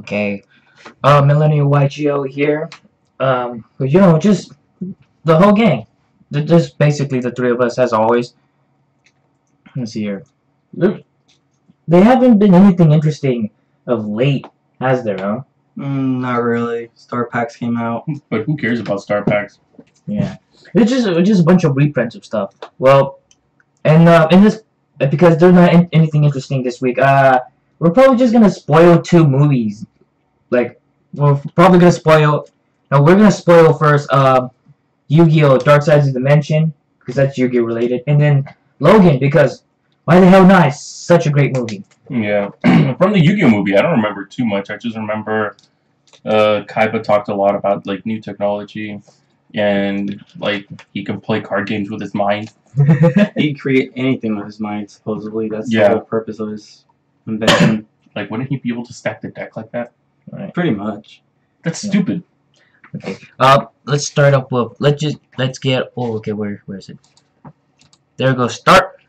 Okay. Uh, Millennial YGO here. Um, you know, just the whole gang. Th- Just basically the three of us, as always. Let's see here. There, they haven't been anything interesting of late, has there, huh? Mm, not really. Star packs came out. But who cares about star packs? Yeah. It's just it's just a bunch of reprints of stuff. Well, and uh, in this because there's not in, anything interesting this week. Uh, we're probably just gonna spoil two movies. Like we're probably gonna spoil. No, we're gonna spoil first. Uh, Yu-Gi-Oh! Dark Sides of the Dimension because that's Yu-Gi-Oh! related, and then Logan because why the hell not? It's such a great movie. Yeah. From the Yu-Gi-Oh movie, I don't remember too much. I just remember uh, Kaiba talked a lot about like new technology and like he can play card games with his mind. He can create anything with his mind, supposedly. That's Yeah. the whole purpose of his invention. Like, wouldn't he be able to stack the deck like that? Right. Pretty much. That's Yeah. stupid. Okay. Uh, let's start up with let's just let's get. Oh, okay. Where where is it? There we go. Start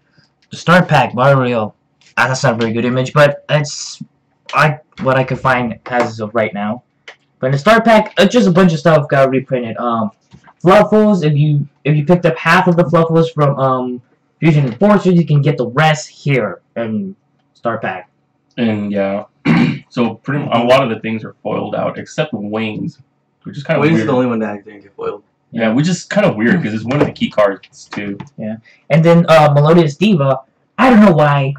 the star pack Mario. Ah, that's not a very good image, but it's I what I could find as of right now. But in the star pack, it's just a bunch of stuff got reprinted. Um, Fluffals. If you if you picked up half of the Fluffals from um Fusion Forces, you can get the rest here in star pack. And yeah, so pretty mu- a lot of the things are foiled out except wings, which is kind of Wayne's weird. the only one that didn't get foiled. yeah, which is kind of weird because it's one of the key cards too. Yeah, and then uh, Melodious Diva. I don't know why.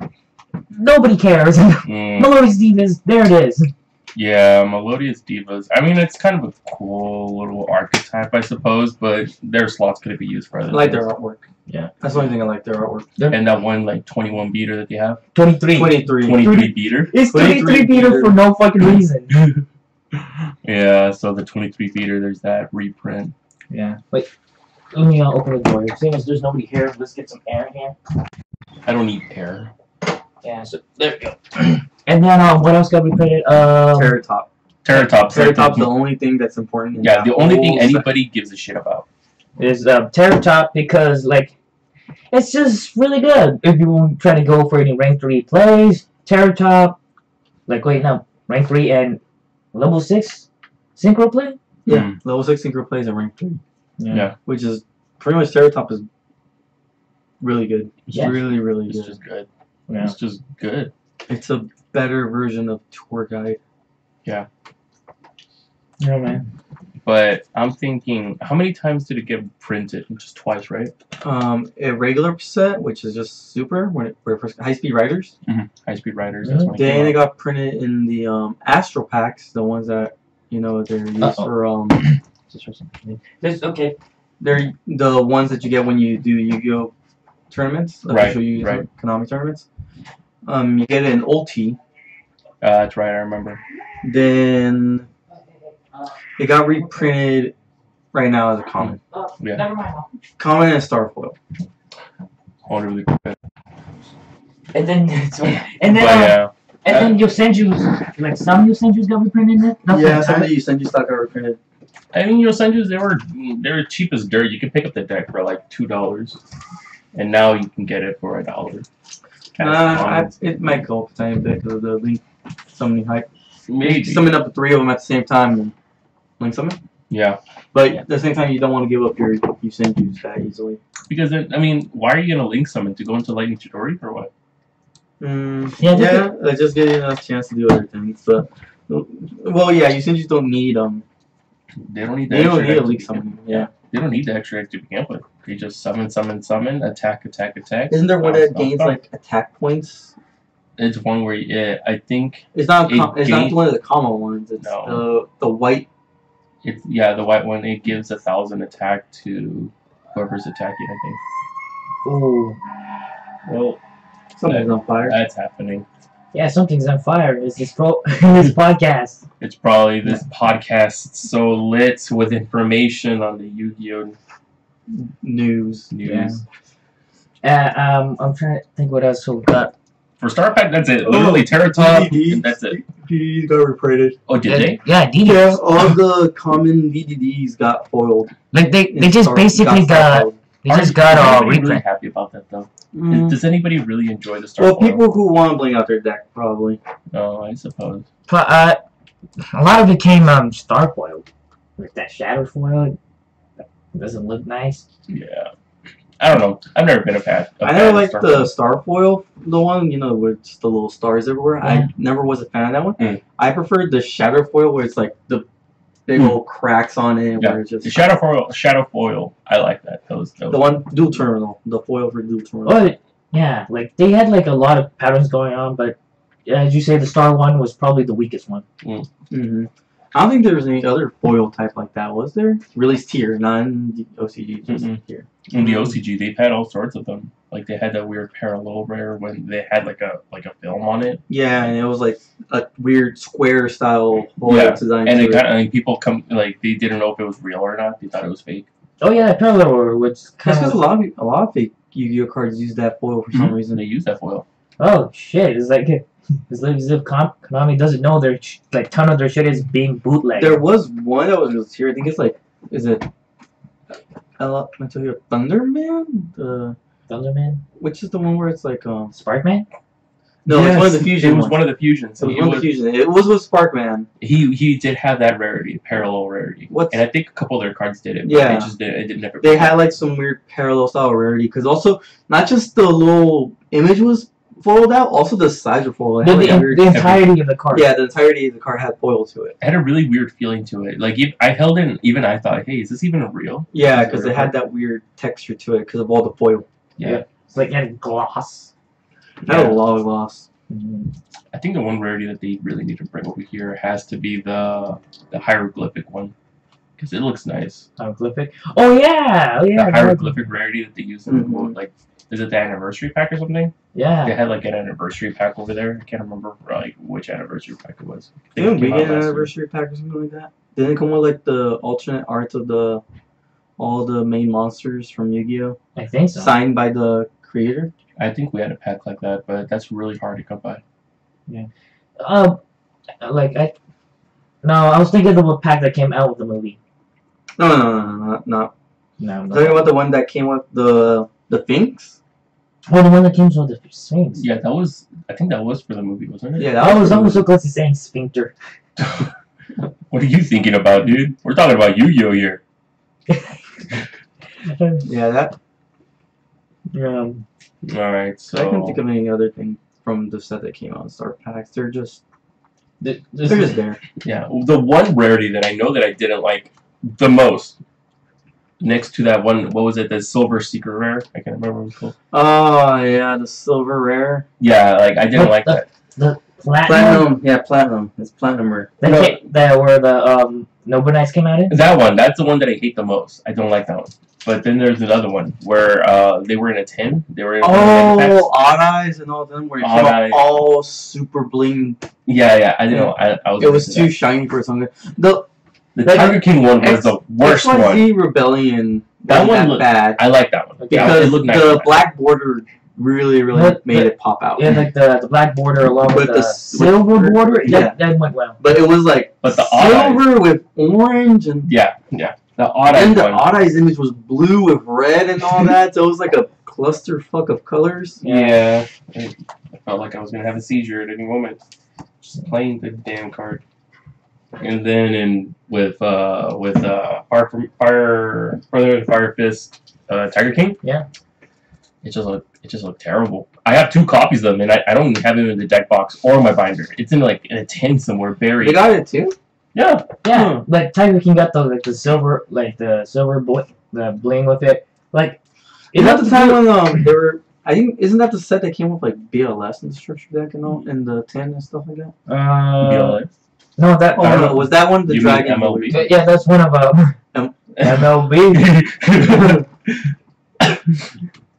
Nobody cares. Mm, Melodious Divas. There it is. yeah, Melodious Divas. I mean, it's kind of a cool little archetype, I suppose, but their slots could be used for I other like things. their artwork. Yeah. That's the only thing I like their artwork. And that one like 21 beater that they have, 23. 23. 23 beater. It's 23 23 beater beater. for no fucking reason. Yeah, so the 23 beater, there's that reprint. Yeah. Wait. Let me uh, open the door. Seeing as there's nobody here, let's get some air in here. I don't need air. Yeah, so there we go. and then uh, what else got reprinted? Um, Terratop. Terratop's Terratop's the only thing that's important. in Yeah, the only thing whole set. anybody gives a shit about. Is uh, Terratop because, like, it's just really good. If you try to go for any rank 3 plays, Terratop, like, wait, no, rank 3 and level 6 synchro play? Yeah, Mm. level 6 synchro plays at rank 3. Yeah. Which is pretty much Terratop is really good. It's Yeah. really, really It's good. just good. Yeah. It's just good. It's a better version of Tour Guide. Yeah, No, man. But I'm thinking, how many times did it get printed? Just twice, right? Um, a regular set, which is just super, when it, where it first high speed riders. High Speed Riders. That's when it Then came it got printed in the um, Astral packs, the ones that you know they're used Uh-oh. for. Um, This, okay. they're the ones that you get when you do Yu-Gi-Oh tournaments, Right, official Yu-Gi-Oh right. Konami tournaments. Um, you get it in Ulti. Uh, that's right, I remember. Then it got reprinted right now as a common, Yeah. Never mind. common and Starfoil. Hold it really quick. And then, and then, But uh, yeah, and then Yosenju's, like some Yosenju's got reprinted it. Nothing Yeah, some time- of the Senju stock got reprinted. I mean, Yosenju's, they were they were cheap as dirt. You could pick up the deck for like two dollars, and now you can get it for a dollar. Uh, it might go up a tiny bit because of the link summoning hype. Maybe. Summon up to three of them at the same time and link summon. Yeah, But Yeah. at the same time, you don't want to give up your Yosenjus that easily. because then, I mean, why are you gonna link summon to go into Lightning Chidori or what? Mm, Yeah, yeah, they just gives you enough chance to do other things. But well, yeah, you Senjus don't need um, They don't need the you don't need a link begin- summon. Yeah. They don't need the extra deck to begin with. They just summon, summon, summon, attack, attack, attack. Isn't there one that gains bounce. like attack points? It's one where yeah, I think It's not. It Com- it's gain- not one of the common ones. It's No. the the white. It's yeah the white one. It gives a thousand attack to whoever's attacking. I think. Ooh. Well, Something's on fire. that's happening. Yeah, something's on fire. Is this pro- this podcast? It's probably this podcast so lit with information on the Yu-Gi-Oh News. news. Uh, um, I'm trying to think what else we got. For Star Pack, that's it. Literally Terratop, and that's it. VDDs got reprinted. Oh, did they? Yeah, DDs. Yeah, all the common VDDs got foiled. Like they, they just Star- basically got, foiled. they just Is got uh anybody really happy about that though? Mm. Does anybody really enjoy the Star Well, Foil? people who want to bling out their deck probably. No, I suppose. Pro- uh, a lot of it came um star foil, like that shadow foil. it Doesn't look nice. Yeah. I don't know. I've never been a fan. a I fan never liked Star the Foil. star foil, the one you know with just the little stars everywhere. Yeah. I never was a fan of that one. Mm. I preferred the shadow foil where it's like the big Mm. old cracks on it, Yeah. where it's just The shadow foil. Shadow foil. I like that. That was. That was the one Duel Terminal, the foil for Duel Terminal. But yeah, like they had like a lot of patterns going on, but yeah, as you say, the star one was probably the weakest one. hmm I don't think there was any other foil type like that, was there? Released here, not in the OCG, just Mm-mm. here. In the OCG, they've had all sorts of them. Like they had that weird parallel rare when they had like a like a film on it, Yeah, and it was like a weird square style foil Yeah, design. and it it. got and people come like they didn't know if it was real or not. They thought it was fake. Oh yeah, parallel rare, which That's kind because a lot of a lot of fake Yu-Gi-Oh cards use that foil for some Mhm. reason. They use that foil. oh shit, it's like it's like as if Konami doesn't know their sh- like ton of their shit is being bootlegged. There was one that was released here. I think it's like, is it? Elemental Hero Thunderman? The Thunderman, which is the one where it's like um. Sparkman. No, it's one of the Yes, fusion. It was ones. one of the fusions. It was one of the was- fusion. It was with Sparkman. he he did have that rarity, parallel rarity. What's And I think a couple of their cards did it. But Yeah. It just did. It did never. they had like some weird parallel style rarity because also not just the little image was foiled out, also the sides were foiled. It The, like, the, weird- the entirety of the card. yeah, the entirety of the card had foil to it. It had a really weird feeling to it. Like if I held it, even I thought, hey, is this even real? Yeah, Is it because it had that weird texture to it because of all the foil. Yeah. It's like had gloss. It had Yeah. a lot of loss. Mhm. I think the one rarity that they really need to bring over here has to be the the hieroglyphic one, because it looks nice. Hieroglyphic. Oh yeah, oh yeah. the the hieroglyphic rarity that they use in the Mhm. movie, like is it the anniversary pack or something? Yeah. They had like an anniversary pack over there. I can't remember like which anniversary pack it was. I think it Didn't we get an last year. anniversary pack or something like that? Didn't it come with like the alternate art of the all the main monsters from Yu-Gi-Oh, I think so. signed by the creator? I think we had a pack like that, but that's really hard to come by. Yeah. Um, like I. No, I was thinking of a pack that came out with the movie. No, no, no, no, no, no. No, I'm no. talking about the one that came with the the Sphinx. Oh, the one that came with the Sphinx. Yeah, that was. I think that was for the movie, wasn't it? Yeah, That was the almost so close to saying sphincter. What are you thinking about, dude? We're talking about Yu-Gi-Oh here. Yeah, that. um, All right, so I can't think of any other thing from the set that came out in Star Packs. They're just th- this they're just there. yeah, the one rarity that I know that I didn't like the most, next to that one, what was it? The silver secret rare. I can't remember what it was called. Oh yeah, the silver rare. Yeah, like I didn't What like the- that. platinum. Platinum, yeah, platinum. It's platinum rare. That, No. came, that where the um Noble Knights came out in. That one, that's the one that I hate the most. I don't like that one. But then there's another one where uh, they were in a tin. They were in Oh, odd eyes and all of them where it came out all super bling. yeah, yeah. I didn't know. I, I was. It was too that. shiny for something. The The that- Tiger King one was the worst XYZ one. Rebellion That one that looked- bad I like that one. Yeah, because it looked nice. the black border really, really But- made but- it pop out. Yeah, like the, the black border along with, With the, the s- with- silver border. yeah. That, that went well. But it was like But the odd eyes- silver with orange and Yeah, yeah. The odd and the one. odd eyes image was blue with red and all that. so it was like a clusterfuck of colors. Yeah. I felt like I was gonna have a seizure at any moment. Just playing the damn card. And then in with uh with uh Fire from Fire Brother and Fire Fist uh Tiger King. Yeah. It just looked it just looked terrible. I have two copies of them and I, I don't have them in the deck box or my binder. It's in like in a tin somewhere buried. They got it too. yeah. Yeah, like Tiger King got the like the silver like the silver bl- the bling with it. Like Isn't that the time when um they were? I think isn't that the set that came with like BLS and the structure deck and all and the tin and stuff like that? uh, BLS. No that Oh I no, was that one the You mean dragon? MLB? Board? yeah that's one of um Um, MLB.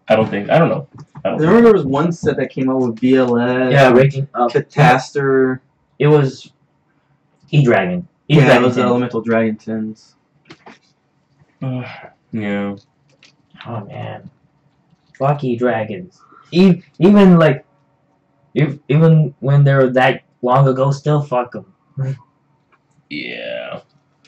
I don't think I don't know. I I don't remember there was one set that came out with BLS. yeah, Raging Up. Cataster. It was E Dragon. E Yeah, it was the elemental dragon tins. yeah. Oh man, fuck E Dragons. E- even like, if, even when they were that long ago, still fuck them. Yeah.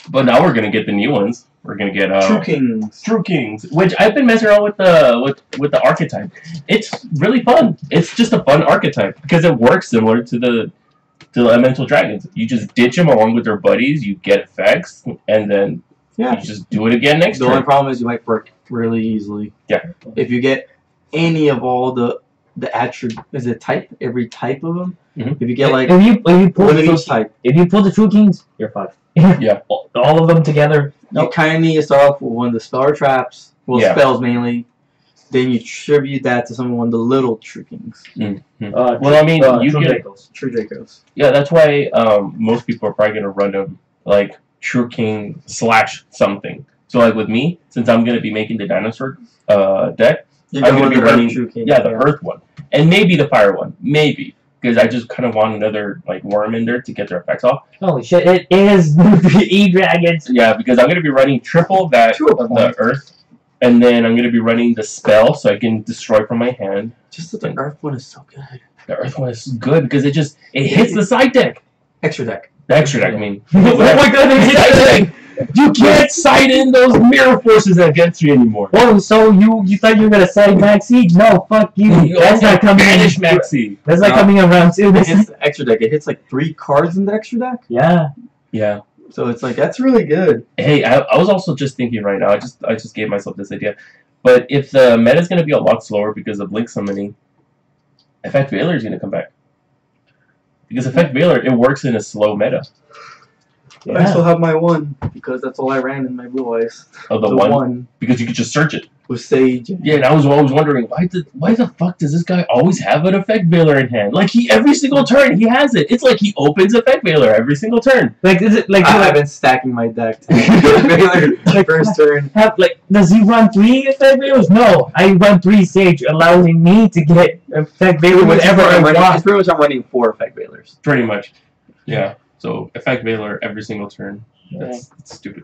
But now we're gonna get the new ones. We're gonna get uh True Kings. True Kings, which I've been messing around with the with with the archetype. It's really fun. It's just a fun archetype because it works similar to the to the elemental dragons. You just ditch them along with their buddies. You get effects, and then Yeah. you just do it again next The only problem is you might break really easily. Yeah. If you get any of all the the attribute, is it type? Every type of them. Mhm. If you get like if you if you pull one the of true, each type, if you pull the true kings, you're fucked. Yeah. all, all of them together. you kind of need to start off with one of the star traps. Well, Yeah. spells mainly. Then you tribute that to some one of the little true kings, Uh, Well, I mean, uh, you true get Dracos. true Dracos. yeah. That's why um, most people are probably gonna run them like True King slash something. So like with me, since I'm gonna be making the dinosaur uh, deck, You're I'm going gonna be running- true king. yeah, the Earth one, and maybe the Fire one, maybe because I just kind of want another like worm in there to get their effects off. Holy shit! It is e dragons. Yeah, because I'm gonna be running triple that To of the. Earth, and then I'm gonna be running the spell so I can destroy from my hand. Just that the Earth one is so good. The Earth one is good because it just it hits the side deck. Extra deck. The extra deck, I mean. oh my god! It hits the side deck. You can't sight in those mirror forces against you anymore. Whoa! So you you thought you were gonna side Maxx C? No, fuck you. That's not coming. Banish in. Maxi. That's not No. coming around too. It This hits is, the extra deck. It hits like three cards in the extra deck. yeah. Yeah. So it's like that's really good. Hey, I, I was also just thinking right now. I just I just gave myself this idea. But if the meta is gonna be a lot slower because of link summoning, Effect Veiler is gonna come back. Because Effect Veiler, it works in a slow meta. I still have my one because that's all I ran in my blue eyes. Of the, the one, one because you could just search it. with Sage. Yeah, and I was always wondering why the why the fuck does this guy always have an effect veiler in hand? Like he every single turn he has it. It's like he opens effect veiler every single turn. Like is it like I, like, have been stacking my deck. to First turn. have like does he run three effect Veilers? No, I run three Sage, allowing me to get effect Veiler whenever I I'm running, want. it's pretty much I'm running four effect Veilers. Pretty much. Yeah. So effect veiler every single turn. That's, that's stupid.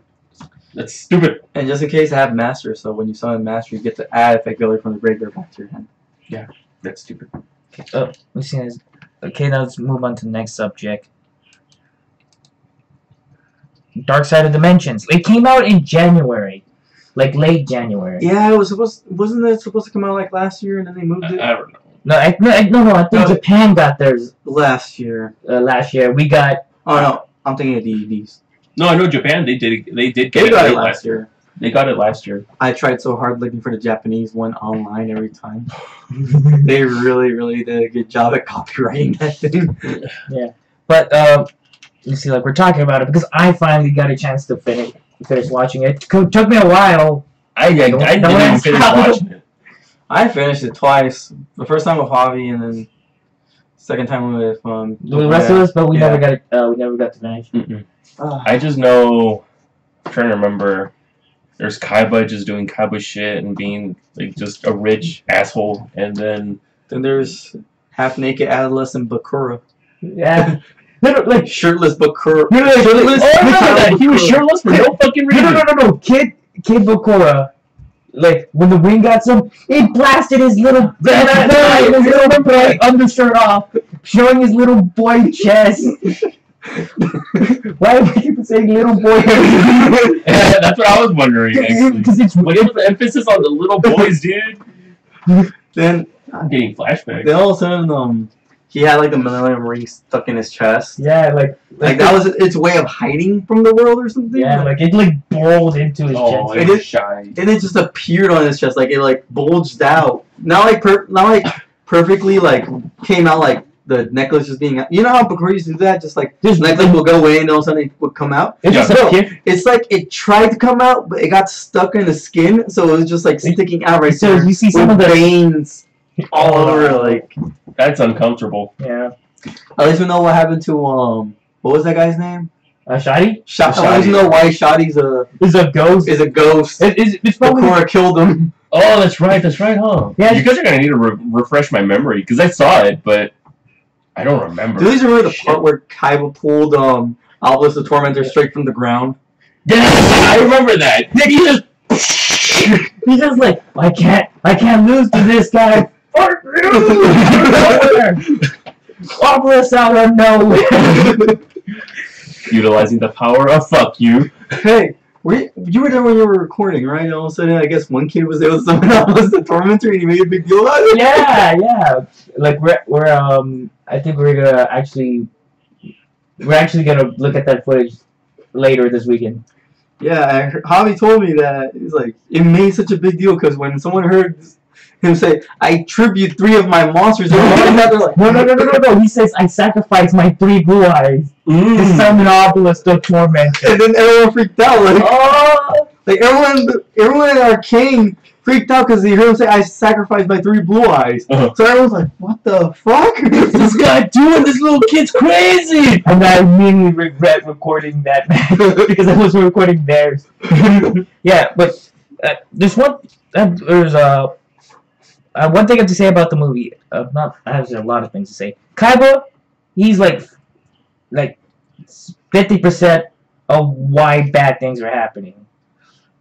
That's stupid. And just in case I have Master, so when you summon Master, you get to add effect Veiler from the graveyard back to your hand. Yeah, that's stupid. Okay. Oh, we see this. Okay, now let's move on to the next subject. Dark Side of Dimensions. It came out in January, like late January. Yeah, it was supposed. Wasn't it supposed to come out like last year, and then they moved I, it I don't know. No, I, no, I, no, no. I think No. Japan got theirs last year? uh, last year. We got Oh no, I'm thinking of DVDs. No, I know Japan. They did. They did get They it got late it last year. They got it last year. I tried so hard looking for the Japanese one online every time. They really, really did a good job at copyrighting that thing. Yeah, but um, you see, like we're talking about it because I finally got a chance to finish finish watching it. Co- took me a while. I, I, I No didn't one even else finish watching it. I finished it twice. The first time with Javi, and then second time with um. The rest of us, but we Yeah. never got it. Uh, we never got to finish. Mm-mm. Ah, I just know. I'm trying to remember. There's Kaiba just doing Kaiba shit and being like just a rich asshole, and then then there's half naked adolescent Bakura, Yeah. No, no, like shirtless Bakura. No, no, no, shirtless. oh, no, no, that he was shirtless for no fucking reason. no, no, no, no. Kid, Kid Bakura. Like when the wind got some, it blasted his little, That's right. his little boy undershirt off, showing his little boy chest. Why do we keep saying little boy? Yeah, that's what I was wondering. Because it's what is the emphasis on the little boys, dude? Then, I'm getting flashbacks. then all of a sudden, um, he had like the Millennium Ring stuck in his chest. yeah, like Like that was its way of hiding from the world or something. yeah, like it like bored into his Oh, chest. it It was is- shy. and it just appeared on his chest, like it like bulged out. Not like per, not like perfectly like came out like the necklace just being. You know how Bakura used do that? Just like Just necklace will go away and all of a sudden it would come out. It Yeah. just appeared. It's like it tried to come out, but it got stuck in the skin, so it was just like sticking out right So there. you see some of the veins all over. Like That's uncomfortable. yeah. at least we know what happened to um. What was that guy's name? Uh, Shadi Shot. At Shadi. least we know why Shadi's a is a ghost. is a ghost. It, it's, it's probably Bakura killed him. Oh, that's right. That's right, huh? Yeah. You guys are gonna need to re- refresh my memory because I saw it, but I don't remember. Do you remember the Shit. part where Kaiba pulled um Obelisk the Tormentor straight from the ground? Yes, I remember that. Then he just. He's just like, I can't, I can't lose to this guy. Fuck you! Obelisk out of nowhere. Utilizing the power of fuck you. hey, were you, you were there when you were recording, right? And all of a sudden, I guess one kid was there with someone else, the tormentor, and he made a big deal out of it. yeah, yeah. Like we're, we're, um, I think we're gonna actually we're actually gonna look at that footage later this weekend. Yeah, I Javi told me that. He's like, it made such a big deal because when someone heard him say, I tribute three of my monsters, they were like, No, no, no, no, no, no. He says, "I sacrifice my three blue eyes to Mm. summon Obelisk the tormentor." and then everyone freaked out. Like, Oh, like everyone, everyone in Arcane freaked out because they heard him say, I sacrificed my three blue eyes. Uh-huh. So everyone's like, what the fuck? is this guy doing? This little kid's crazy. and I immediately regret recording that because I was recording theirs. yeah, but uh, there's one. Uh, there's uh, uh, one thing I have to say about the movie. Uh, not I have a lot of things to say. Kaiba, he's like, like, fifty percent of why bad things are happening.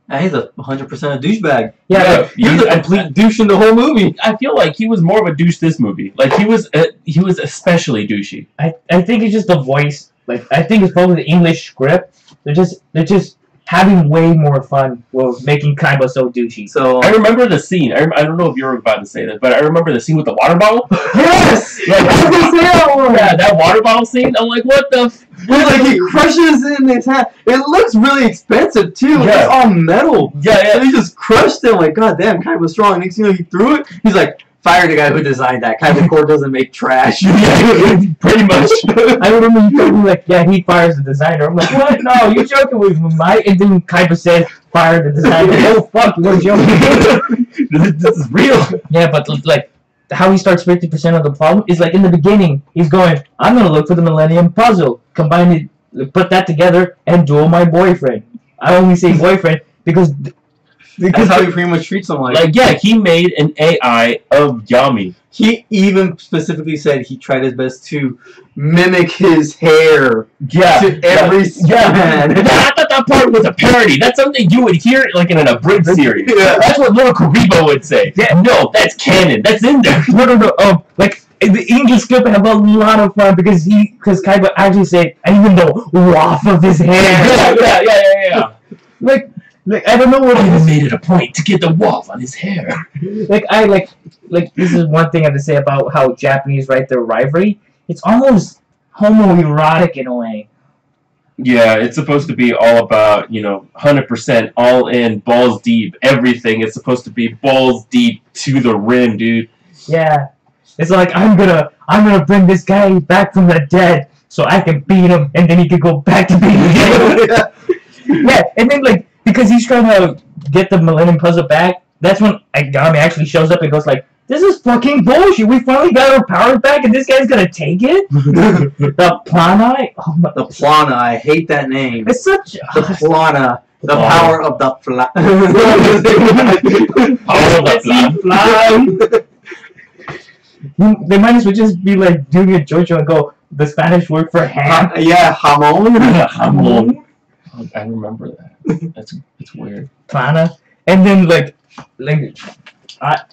And he's a 100% a douchebag. Yeah, Yeah, like, He was a complete douche in the whole movie. I feel like he was more of a douche this movie. Like he was, uh, he was especially douchey. I, I think it's just the voice. Like I think it's probably the English script. They're just they're just having way more fun with making Kaiba so douchey. So, I remember the scene. I, I don't know if you were about to say that, but I remember the scene with the water bottle. yes! Yeah, I was gonna say that! Yeah, that water bottle scene. I'm like, what the? F- Where, like he crushes it in his hand. It looks really expensive too. Yeah. It's all metal. yeah, And yeah. he just crushed it. Like, god damn, Kai was strong. Next thing you know, he threw it. He's like, fire the guy who designed that. Kai Core doesn't make trash. yeah, pretty much. I remember you told me like, yeah, he fires the designer. I'm like, what? No, you're joking with me, Mike. And then Kaiba says, fire the designer. oh fuck, you're joking. this, this is real. yeah, but like, how he starts 50% of the problem is like in the beginning, he's going, I'm gonna look for the Millennium Puzzle, combine it, put that together, and duel my boyfriend. I only say boyfriend because That's how he pretty much treats him. Like, Like, yeah, he made an AI of Yami. he even specifically said he tried his best to mimic his hair Yeah, to every yeah. man. I thought that part was a parody. That's something you would hear like in an abridged series. Yeah. That's what little Kuriboh would say. Yeah, no, that's canon. That's in there. no, no, no. Um, like the English script have a lot of fun because he, because Kaiba actually said, and even the waff of his Yeah, hair. yeah, yeah, yeah, yeah. like, like I don't know what He even made it a point to get the wolf on his hair. Like I like, like this is one thing I have to say about how Japanese write their rivalry. It's almost homoerotic in a way. Yeah, it's supposed to be all about, you know, 100% all in, balls deep, everything. It's supposed to be balls deep to the rim, dude. Yeah, it's like I'm gonna, I'm gonna bring this guy back from the dead so I can beat him, and then he can go back to being dead. yeah, and then like because he's trying to get the Millennium Puzzle back, that's when Agami actually shows up and goes like, "This is fucking bullshit. We finally got our power back, and this guy's gonna take it." the Planai, oh my, the Plana, I hate that name. it's such. The Plana, the Plana. power of the Pla. Power of the fly. You- they might as well just be like doing a JoJo and go the Spanish word for ham. yeah, jamon. Hamon. I remember that. That's it's weird. Plana, and then like, like, I,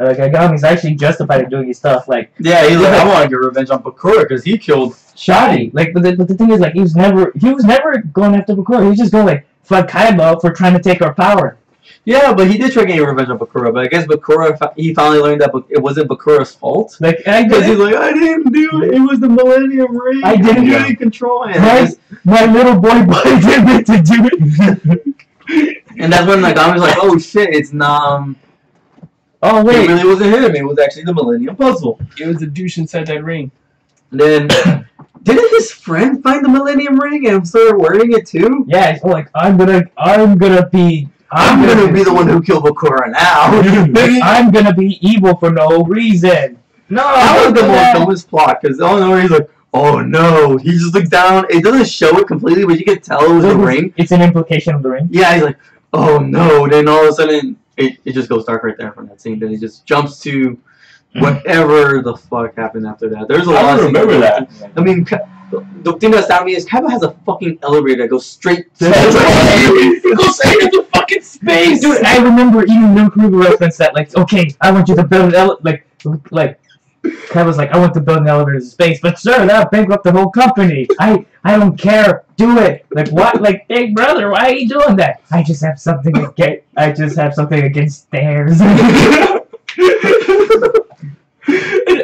like Agami's actually justified in doing his stuff. Like Yeah, he's like, I want to get revenge on Bakura because he killed. Shadi, like, but the, but the thing is, like, he was never, he was never going after Bakura. He was just going like, fuck Kaiba for trying to take our power. Yeah, but he did try getting revenge on Bakura. But I guess Bakura, he finally learned that it wasn't Bakura's fault. Like, I Because he's did like, I didn't do it. It was the Millennium Ring. I didn't do do it. control it. my, my little boy boy didn't meant to do it. And that's when Nagami's like, oh shit, it's not. Um, oh wait, it wait, really wasn't him. It was actually the Millennium Puzzle. It was a douche inside that ring. And then, didn't his friend find the Millennium Ring and start wearing it too? yeah, it's like I'm gonna, I'm gonna be, I'm gonna be the one who killed Bakura now. I'm gonna be evil for no reason. No, That was the most dumbest plot because all know he's like, oh no. He just looks down. It doesn't show it completely, but you can tell it was a ring. It's an implication of the ring. Yeah, he's like, oh no. Then all of a sudden, it, it just goes dark right there from that scene. Then he just jumps to hmm. whatever the fuck happened after that. There's a lot. I of remember scenes- that. I mean, the thing that's down me is Kaiba has a fucking elevator that goes straight to It goes straight into fucking space. Dude, I remember even Luke Kruger referenced that. Like, okay, I want you to build an ele- like, like. Kev was like, I want to build an elevator to space, but sir, that'll bankrupt the whole company. I, I don't care. Do it. Like what? Like, hey brother, why are you doing that? I just have something against. I just have something against stairs. An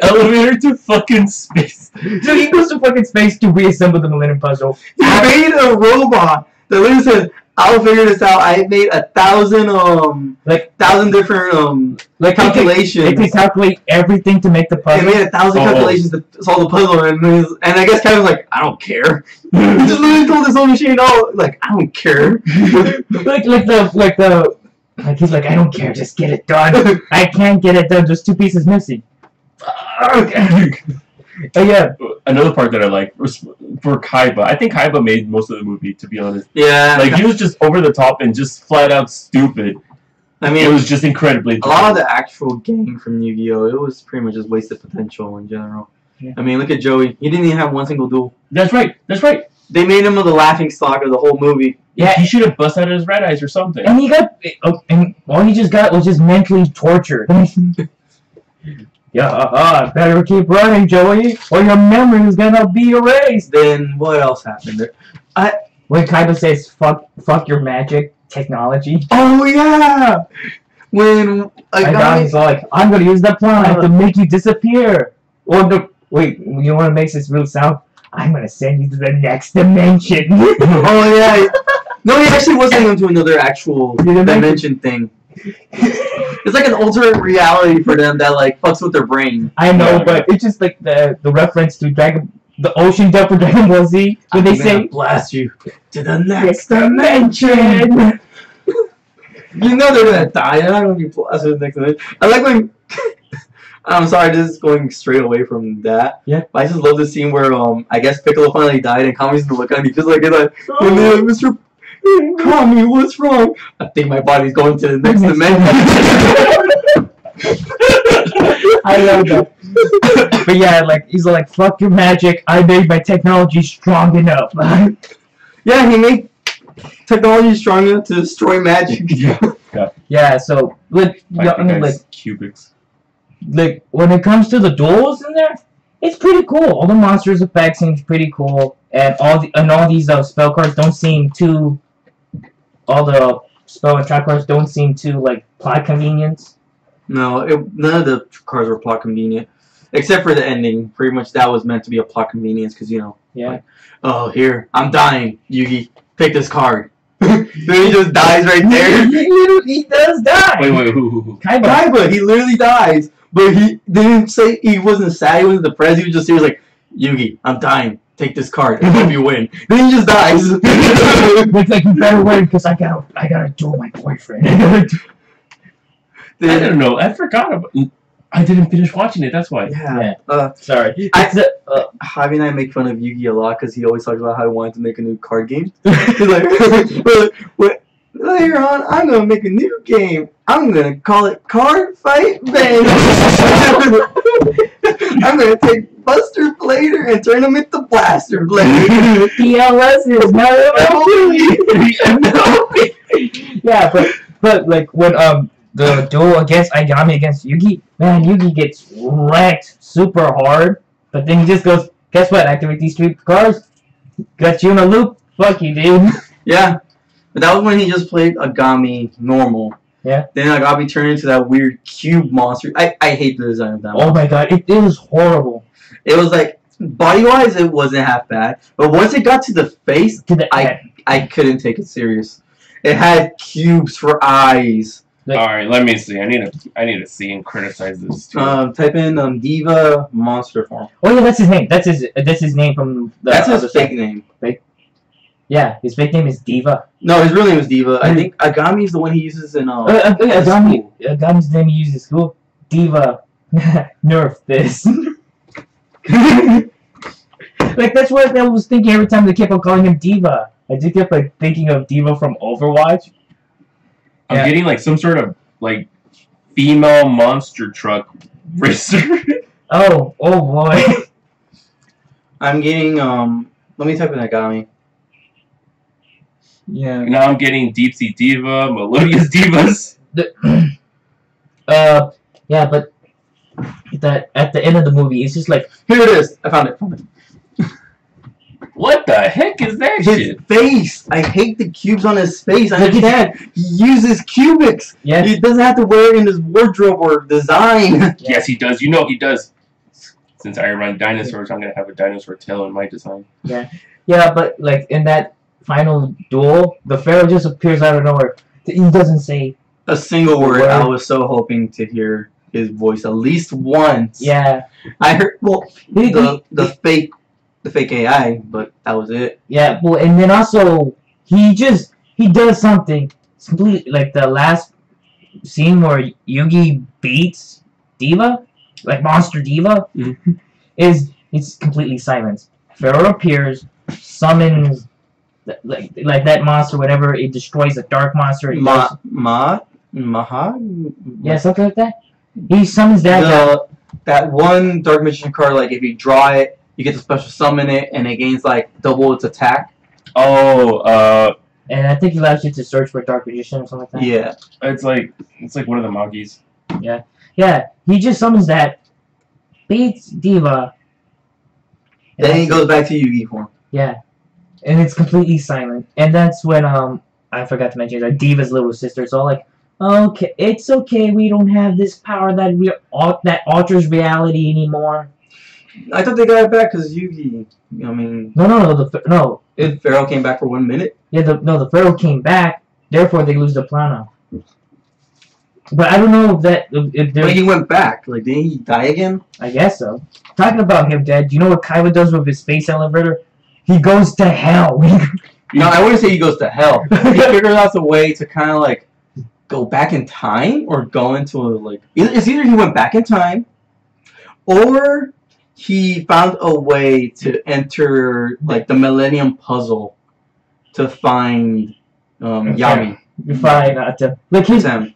elevator to fucking space. So he goes to fucking space to reassemble the Millennium Puzzle. He made a robot that literally says, "I'll figure this out. I made a thousand um Like, thousand different um like he could- calculations. They could calculate everything to make the puzzle. They made a thousand Oh. calculations to solve the puzzle, and he's, and I guess Kevin's like, I don't care. he just literally told this whole machine, "Oh, like I don't care." like, like the, like the, like he's like, I don't care, just get it done. I can't get it done. There's two pieces missing. Fuck. Oh yeah, Another part that I like was for Kaiba. I think Kaiba made most of the movie, to be honest. yeah, Like he was just over the top and just flat out stupid. I mean, It was just incredibly. a lot of the actual gang from Yu-Gi-Oh, it was pretty much just wasted potential in general. Yeah. I mean, look at Joey. He didn't even have one single duel. That's right. That's right. They made him the laughing stock of the whole movie. yeah. He should have busted out his red eyes or something. And he got, oh, and all he just got was just mentally tortured. yeah, uh, better keep running, Joey, or your memory is gonna be erased. Then what else happened there? When Kaiba says, fuck, fuck your magic technology, Oh yeah, when a and guy, Donnie's like, I'm gonna use the planet to make you disappear. Or the, wait, you want to make this real sound? I'm gonna send you to the next dimension. oh yeah, no, he actually was sending him to another actual dimension thing. It's like an alternate reality for them that like fucks with their brain. I know, Yeah, but it's just like the the reference to Dragon, the ocean jump for Dragon Ball Z, when they I'm gonna say blast you to the next dimension. You know they're gonna die. They're not gonna be blasted to the next it. I like when. I'm sorry, this is going straight away from that. Yeah. But I just love the scene where um I guess Piccolo finally died and Kami's gonna look at. He feels like he's like, and they're Mr. Kami, what's wrong? I think my body's going to the next dimension. I love that. But yeah, like he's like, "Fuck your magic! I made my technology strong enough." yeah, he made technology strong enough to destroy magic. yeah. yeah, so like, yeah, I mean, like, cubics. like when it comes to the duels in there, it's pretty cool. All the monsters effect seems pretty cool, and all the and all these uh, spell cards don't seem too. All the spell and trap cards don't seem too like plot convenience. No, it, none of the cards were plot convenient, except for the ending. Pretty much that was meant to be a plot convenience because you know, Yeah. oh here I'm dying, Yugi, pick this card. then he just dies right there. he, literally- he does die. Wait, wait, who, who, who? Kind of. Kaiba, he literally dies, but he didn't say he wasn't sad. He wasn't depressed. He was just he was like, Yugi, I'm dying. Take this card. I hope you win. Then he just dies. Looks like you better win because I gotta, I gotta duel my boyfriend. I don't know. I forgot about. I didn't finish watching it. That's why. yeah. Yeah. Uh, Sorry. I- It's uh, Javi and I make fun of Yugi a lot because he always talks about how he wanted to make a new card game. He's like, "What- what- later on, I'm gonna make a new game. I'm gonna call it Card Fight Bang. I'm gonna take Buster Blader and turn him into Blaster Blader. PLS is not Yeah, but but like when um the duel against Ayami against Yugi, man, Yugi gets wrecked super hard. But then he just goes, guess what? Activate these three cards. Got you in a loop. Fuck you, dude. yeah, but that was when he just played Agami normal. Yeah. Then Agami turned into that weird cube monster. I, I hate the design of that one. Oh my god, it, it was horrible. It was like body wise, it wasn't half bad, but once it got to the face, To the I- I couldn't take it serious. It had cubes for eyes. Like- All right, let me see. I need to. I need to see and criticize this too. Um, type in um, Diva monster form. Oh yeah, that's his name. That's his. That's his name from the. That's other his fake side. name. Yeah, his fake name is Diva. No, his real name is Diva. I think Agami is the one he uses in um. Uh, uh, uh, Agami, school. Agami's name he uses in school. Diva. Nerf this. like that's what I was thinking every time they kept on calling him Diva. I just kept like thinking of D.Va from Overwatch. I'm yeah. getting like some sort of like female monster truck racer. Oh, oh boy. I'm getting um. Let me type in Agami. Yeah. now I'm getting Deep Sea Diva, Melodious Divas. The, Uh, yeah, but that at the end of the movie, it's just like Here it is. I found it. Found it. What the heck is that His shit? face. I hate the cubes on his face. I Look at understand. He uses cubics. yeah, He doesn't have to wear it in his wardrobe or design. Yes, he does. You know he does. since I run dinosaurs, I'm gonna have a dinosaur tail in my design. Yeah. Yeah, but like in that final duel, the Pharaoh just appears out of nowhere. He doesn't say A single word. Word. I was so hoping to hear his voice at least once. yeah. I heard well He- the the fake the fake AI, but that was it. Yeah, well, and then also he just he does something completely like the last scene where Yugi beats Diva, like Monster Diva, Mhm. is it's completely silent. Pharaoh appears, summons like like that monster, whatever it destroys a dark monster. it Ma does- Ma Maha. yeah, something like that. He summons that guy. the, that one Dark Magician card, like if you draw it, you get to special summon it, and it gains like double its attack. Oh, uh, and I think he allows you to search for Dark Magician or something like that. Yeah, it's like it's like one of the monkeys. Yeah, yeah. he just summons that, beats Diva. then he goes back to Yugi form. Yeah, and it's completely silent. And that's when um I forgot to mention that Diva's little sister. It's all like, okay, it's okay. We don't have this power that we that alters reality anymore. I thought they got it back because Yugi. I mean, No, no, no. The no, if Pharaoh came back for one minute. yeah, the no, the Pharaoh came back. Therefore, they lose the Plana. But I don't know if that if, But he went back. Like, didn't he die again? I guess so. Talking about him dead. Do you know what Kaiba does with his space elevator? He goes to hell. No, I wouldn't say he goes to hell. he figures out a way to kind of like go back in time or go into a, like it's either he went back in time or he found a way to enter like the Millennium Puzzle to find um, Okay. Yami. You find. Not to like his Sam.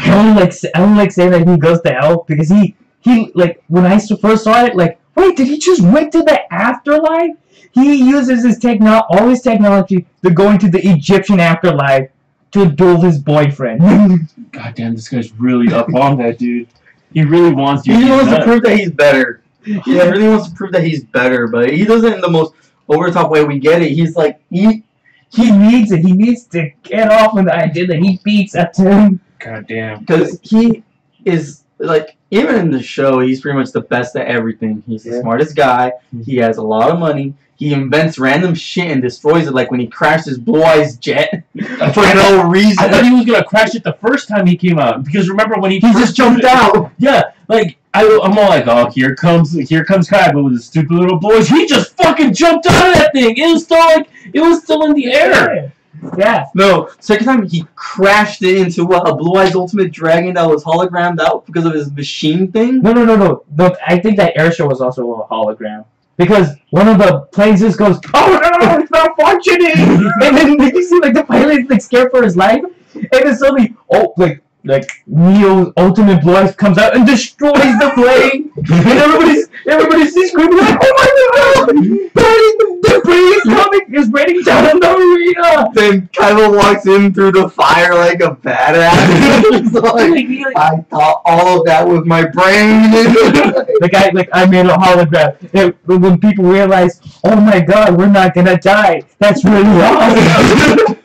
I don't like I don't like saying that he goes to hell because he he like when I first saw it like wait did he just went to the afterlife? He uses his techno all his technology to go into the Egyptian afterlife to duel his boyfriend. God damn, this guy's really up on that dude. He really wants you. He to wants to prove that he's better. He Yeah. really wants to prove that he's better, but he does it in the most over the top way we get it. He's like he he needs it. He needs to get off on the idea that he beats a him. God damn. because he is like even in the show he's pretty much the best at everything he's the smartest guy mm-hmm. he has a lot of money he invents random shit and destroys it like when he crashed his blue eyes jet for no reason I thought he was gonna crash it the first time he came out because remember when he he just jumped it- out Yeah, like I, I'm all like, oh, here comes, here comes Kaiba with his stupid little boys. He just fucking jumped out of that thing. It was still like, it was still in the air. Yeah. no second time he crashed it into what a blue eyes ultimate dragon that was hologrammed out because of his machine thing No, no, no, no. no I think that air show was also a hologram. Because one of the planes just goes, oh no, it's not functioning! and then you see like the pilot's like scared for his life, and then suddenly, oh, like like Neo's ultimate blue eyes comes out and destroys the plane, and everybody's everybody's just screaming like, oh my god, the, the plane is coming, is raining down on the arena. then Kaiba walks in through the fire like a badass He's like, Like, he, like, I thought all of that with my brain. the guy like I made a hologram. And when people realize, oh my god, we're not gonna die. That's really awesome.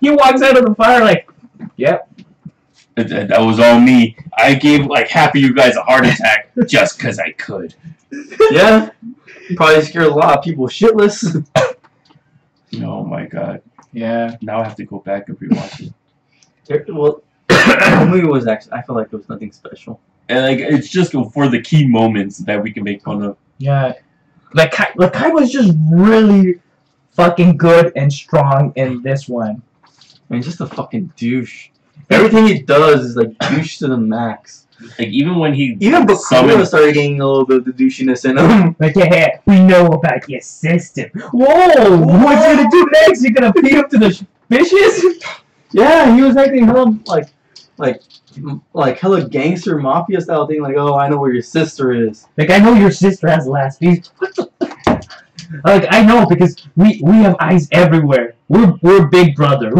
he walks out of the fire like, yep. That, that- that was all me. I gave like half of you guys a heart attack just because I could. yeah, probably scared a lot of people shitless. Oh my god. Yeah. Now I have to go back and rewatch it. There- well, the movie was actually. I feel like it was nothing special. And like, it's just for the key moments that we can make fun of. Yeah. Like Kai, like Kai was just really fucking good and strong in this one. I mean, just a fucking douche. Everything he does is like douche to the max. Like even when he Even Bakura summoned, started getting a little bit of the douchiness in him. Like, yeah, hey, we know about your system. Whoa! What's he gonna do next? You're gonna feed him to the sh- fishes? yeah, he was acting hella like, like, like hella gangster mafia style thing. Like, oh, I know where your sister is. Like I know your sister has last piece. Like I know because we we have eyes everywhere. We're we're Big Brother.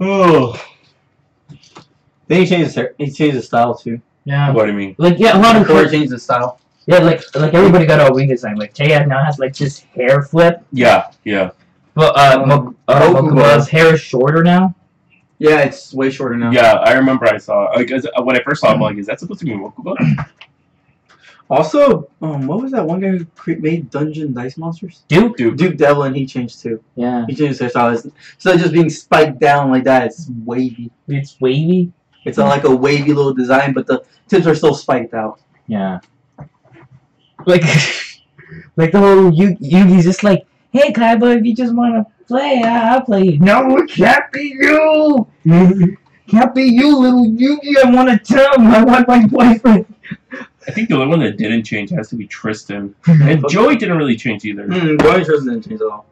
oh, Then he changed his hair. He changed his style too. Yeah. what do you mean? Like yeah, a lot of Bakura changed his style. yeah, like like everybody got a redesign. Like Téa now has like this hair flip, Yeah, yeah. but uh, Um, Mo- uh Mokuba's hair is shorter now. Yeah, it's way shorter now. Yeah, I remember I saw like as, when I first saw him, I'm like, is that supposed to be Mokuba? Also, um, what was that one guy who cre- made Dungeon Dice Monsters? Duke. Duke. Duke Devlin, he changed too. Yeah, He changed his hairstyle. It's- Instead of just being spiked down like that, it's wavy. it's wavy. It's not like a wavy little design, but the tips are still spiked out. Yeah. Like, like the whole Yu- Yugi's just like, hey Kaiba, if you just want to play, I- I'll play. You. No, it can't be you. Can't be you, little Yugi. I want to tell him. I want my boyfriend. I think the only one that didn't change has to be Tristan. And Joey didn't really change either. Hmm, Joey Tristan didn't change at all.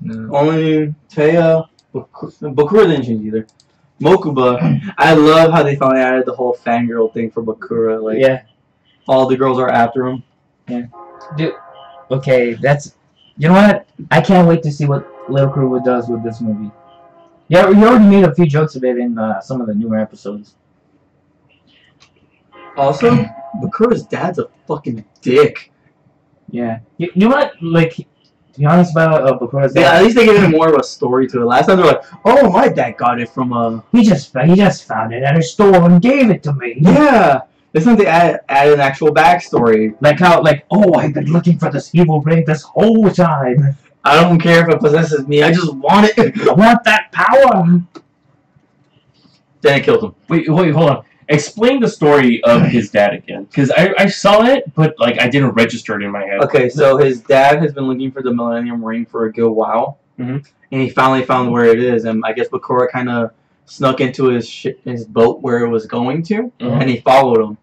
No. Only Téa, Bak- Bakura didn't change either. Mokuba, I love how they finally added the whole fangirl thing for Bakura. Like, Yeah. all the girls are after him. Yeah. Dude, okay, that's. You know what? I can't wait to see what Little Kuriboh does with this movie. Yeah, you already made a few jokes of it in uh, some of the newer episodes. Also, Bakura's dad's a fucking dick. Yeah. You, you know what? Like, to be honest about uh, Bakura's Yeah, at least they gave him more of a story to it. Last time they're like, "Oh, my dad got it from uh." he just he just found it at a store and gave it to me. Yeah, this time they add, add an actual backstory. Like how, like, oh, I've been looking for this evil ring this whole time. I don't care if it possesses me. I just want it. I want that power. then it killed him. Wait, wait, hold on. Explain the story of his dad again, because I, I saw it, but like I didn't register it in my head. Okay, so his dad has been looking for the Millennium Ring for a good while, Mhm. and he finally found where it is. And I guess Bakura kind of snuck into his sh- his boat where it was going to, Mhm. and he followed him.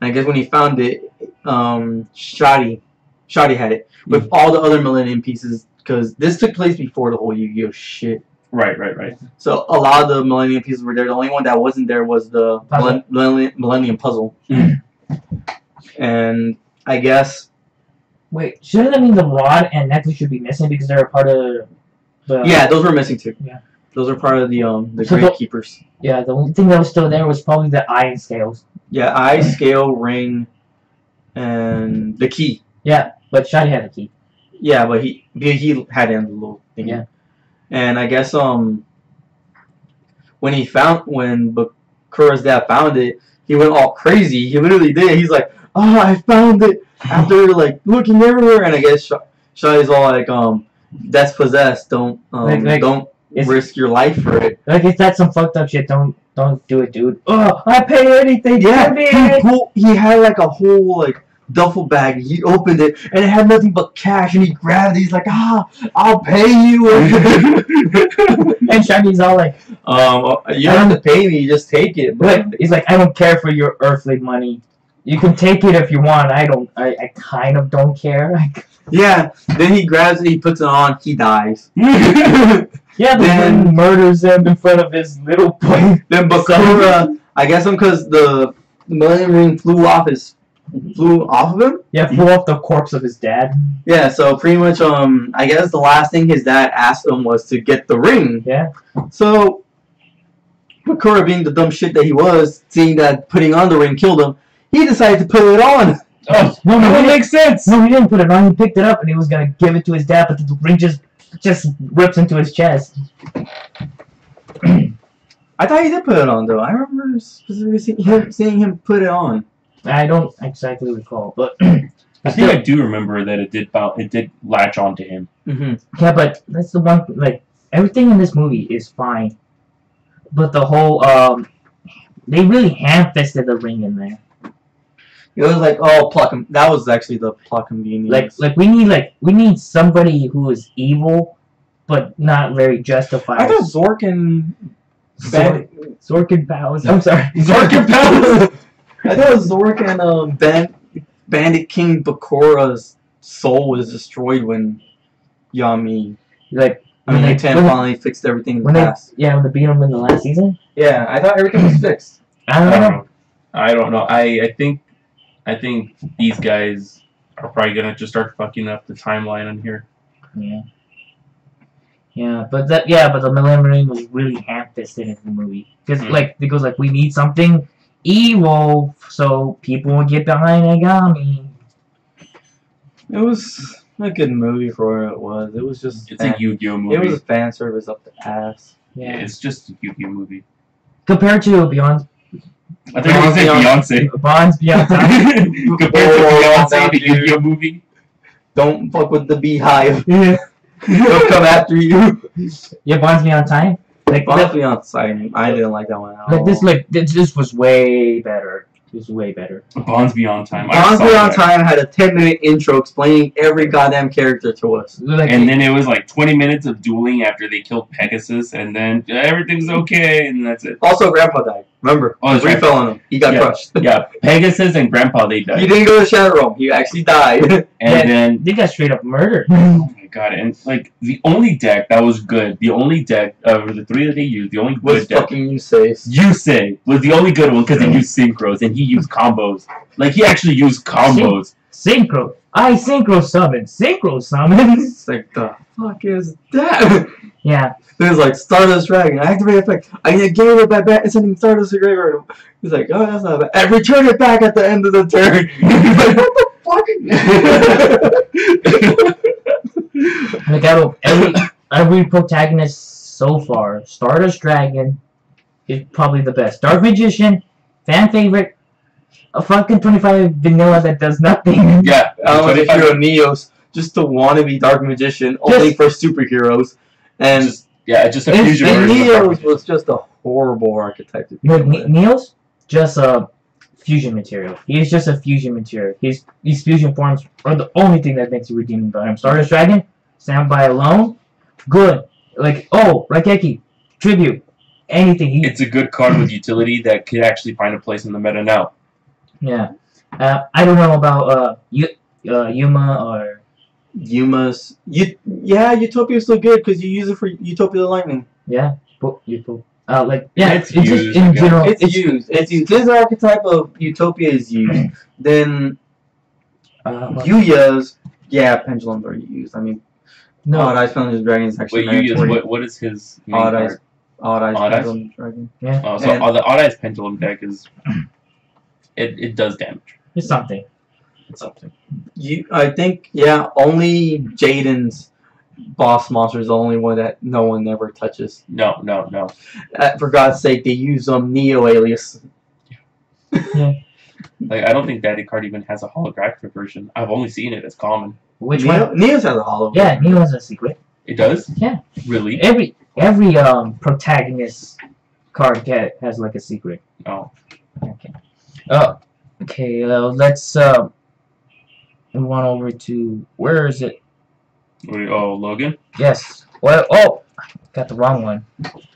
And I guess when he found it, um, Shadi, Shadi had it with all the other Millennium pieces because this took place before the whole Yu-Gi-Oh shit. Right, right, right. So a lot of the Millennium pieces were there. The only one that wasn't there was the Puzzle. Millen- Millennium, Millennium Puzzle. Mhm. and I guess Wait, shouldn't that mean the rod and necklace should be missing because they're a part of the? yeah, those were missing too. Yeah. Those are part of the um the So Great the- Keepers. Yeah, the only thing that was still there was probably the iron scales. Yeah, eye, scale, ring, and the key. Yeah, but Shadi had the key. Yeah, but he he he had it in the little thing. Yeah. And I guess um when he found when Bakura's dad found it, he went all crazy. He literally did. He's like, "Oh, I found it!" After like looking everywhere, and I guess Sh- Shadi's all like, "Um, that's possessed. Don't um Like- like, don't risk your life for it." like if that's some fucked up shit, don't don't do it, dude. Oh, I pay anything. Yeah, he, pulled, he had like a whole like duffel bag. He opened it and it had nothing but cash. And he grabbed it. He's like, "Ah, I'll pay you." And Shadi's all like, um, you don't have to pay me. You just take it. But he's like, I don't care for your earthly money. You can take it if you want. I don't. I, I kind of don't care. Like, yeah, then he grabs it. He puts it on. He dies. yeah, the Then- murders him in front of his little boy. Then Bakura, I guess him because the, the Millennium Ring flew off his flew off of him. Yeah, flew off the corpse of his dad. Yeah, so pretty much, um, I guess the last thing his dad asked him was to get the ring. Yeah. So, Bakura, being the dumb shit that he was, seeing that putting on the ring killed him, he decided to put it on. Oh, No, no, that makes sense. No, he didn't put it on. He picked it up and he was gonna give it to his dad, but the ring just just rips into his chest. I thought he did put it on though. I remember specifically seeing him, seeing him put it on. I don't exactly recall, but I think I do remember that it did bounce, it did latch onto him. Mm-hmm. yeah, but that's the one. Like everything in this movie is fine, but the whole um, they really ham-fisted the ring in there. It was like, oh, pluck him. That was actually the pluck convenience. Like like we need like we need somebody who is evil, but not very justified. I thought Zorc and Zorc, Bandit. Zorkin powers. I'm sorry. Zorc and Powers! I thought Zorc and um, Ban- Bandit King Bakura's soul was destroyed when Yami. Like I mean, When they- Ten finally fixed everything in the when they past. yeah when they beat him in the last season. Yeah, I thought everything was fixed. I I don't don't know. know. I don't know. I, I think I think these guys are probably gonna just start fucking up the timeline on here. Yeah. Yeah, but that yeah, but the Millennium Ring was really ham-fisted in the movie because Mm. like it goes like we need something evil so people will get behind Aigami. It was a good movie for what it was. It was just It's a Yu-Gi-Oh movie. it was a fan service up the ass. yeah, Yeah. it's just a Yu-Gi-Oh movie. Compared to Beyond I think you said Beyonce. Bonds Beyond Time. Compared to Oh, Beyonce, that the dude. Yu-Gi-Oh movie. Don't fuck with the beehive. yeah, They'll come after you. Yeah, Bonds Beyond Time. Like, Bonds the- Beyond Time. I didn't like that one at all. this, like this, this was way better. This was way better. Bonds Beyond Time. I Bonds saw Beyond that. Time had a 10 minute intro explaining every goddamn character to us. Like, And then it was like 20 minutes of dueling after they killed Pegasus, and then everything's okay, and that's it. Also, Grandpa died. Remember? Oh, we right. fell on him. He got Yeah. crushed. Yeah, Pegasus and Grandpa, they died. He didn't go to Shadow Realm. He actually died. And Yeah. then, they got straight up murdered. oh my god, and like the only deck that was good, the only deck of the three that they used, the only was good deck, fucking you say. Yusei was the only good one because he used synchros and he used combos. Like he actually used combos. Synchro. I synchro summon. Synchro summon. It's like, the fuck is that? Yeah. There's like Stardust Dragon, I activate effect. I get it by bat and sending Stardust to graveyard. He's like, oh, that's not bad. And return it back at the end of the turn. He's like, what the fuck? Like out of every every protagonist so far, Stardust Dragon is probably the best. Dark Magician, fan favorite. A fucking 25 vanilla that does nothing. Yeah, I was a 25 hero Neos, just to wannabe Dark Magician, only for superheroes. And, just, yeah, just a fusion and version. Neos was just a horrible archetype to No, begin Ne- Neo's just a fusion material. He's just a fusion material. His these fusion forms are the only thing that makes you redeeming about him. Stardust Dragon, stand by alone, good. Like oh, Raigeki, tribute, anything. He, It's a good card with utility that could actually find a place in the meta now. yeah. Uh, I don't know about uh, Yu- uh Yuma or Yuma's. You, yeah, Utopia's still good because you use it for Utopia Lightning. yeah, but you uh like yeah, It's it's, just used, in general. It's, used. It's used. This archetype of Utopia is used. then uh, Yuya's, yeah, pendulums are used. I mean, no, Odd Eyes Pendulum Dragon is actually Wait, you use mandatory. what? What is his main Odd Eyes, card? Odd Eyes Pendulum Dragon. Oh, so And- the Odd Eyes Pendulum deck is it, it does damage. it's something. It's something. You, I think, yeah, only Jaden's boss monster is the only one that no one ever touches. No, no, no. Uh, for God's sake, they use um Neo alias. Yeah. Like I don't think Daddy Card even has a holographic version. I've only seen it as common. Which Neo, one? Neo's has a hollow. Yeah, Neo has a secret. It does? Yeah. Really? Every every um protagonist card cat has like a secret. Oh. Okay. Oh, okay. Uh, let's uh move went over to where is it? Wait, Oh, Logan? Yes. Well, oh, got the wrong one.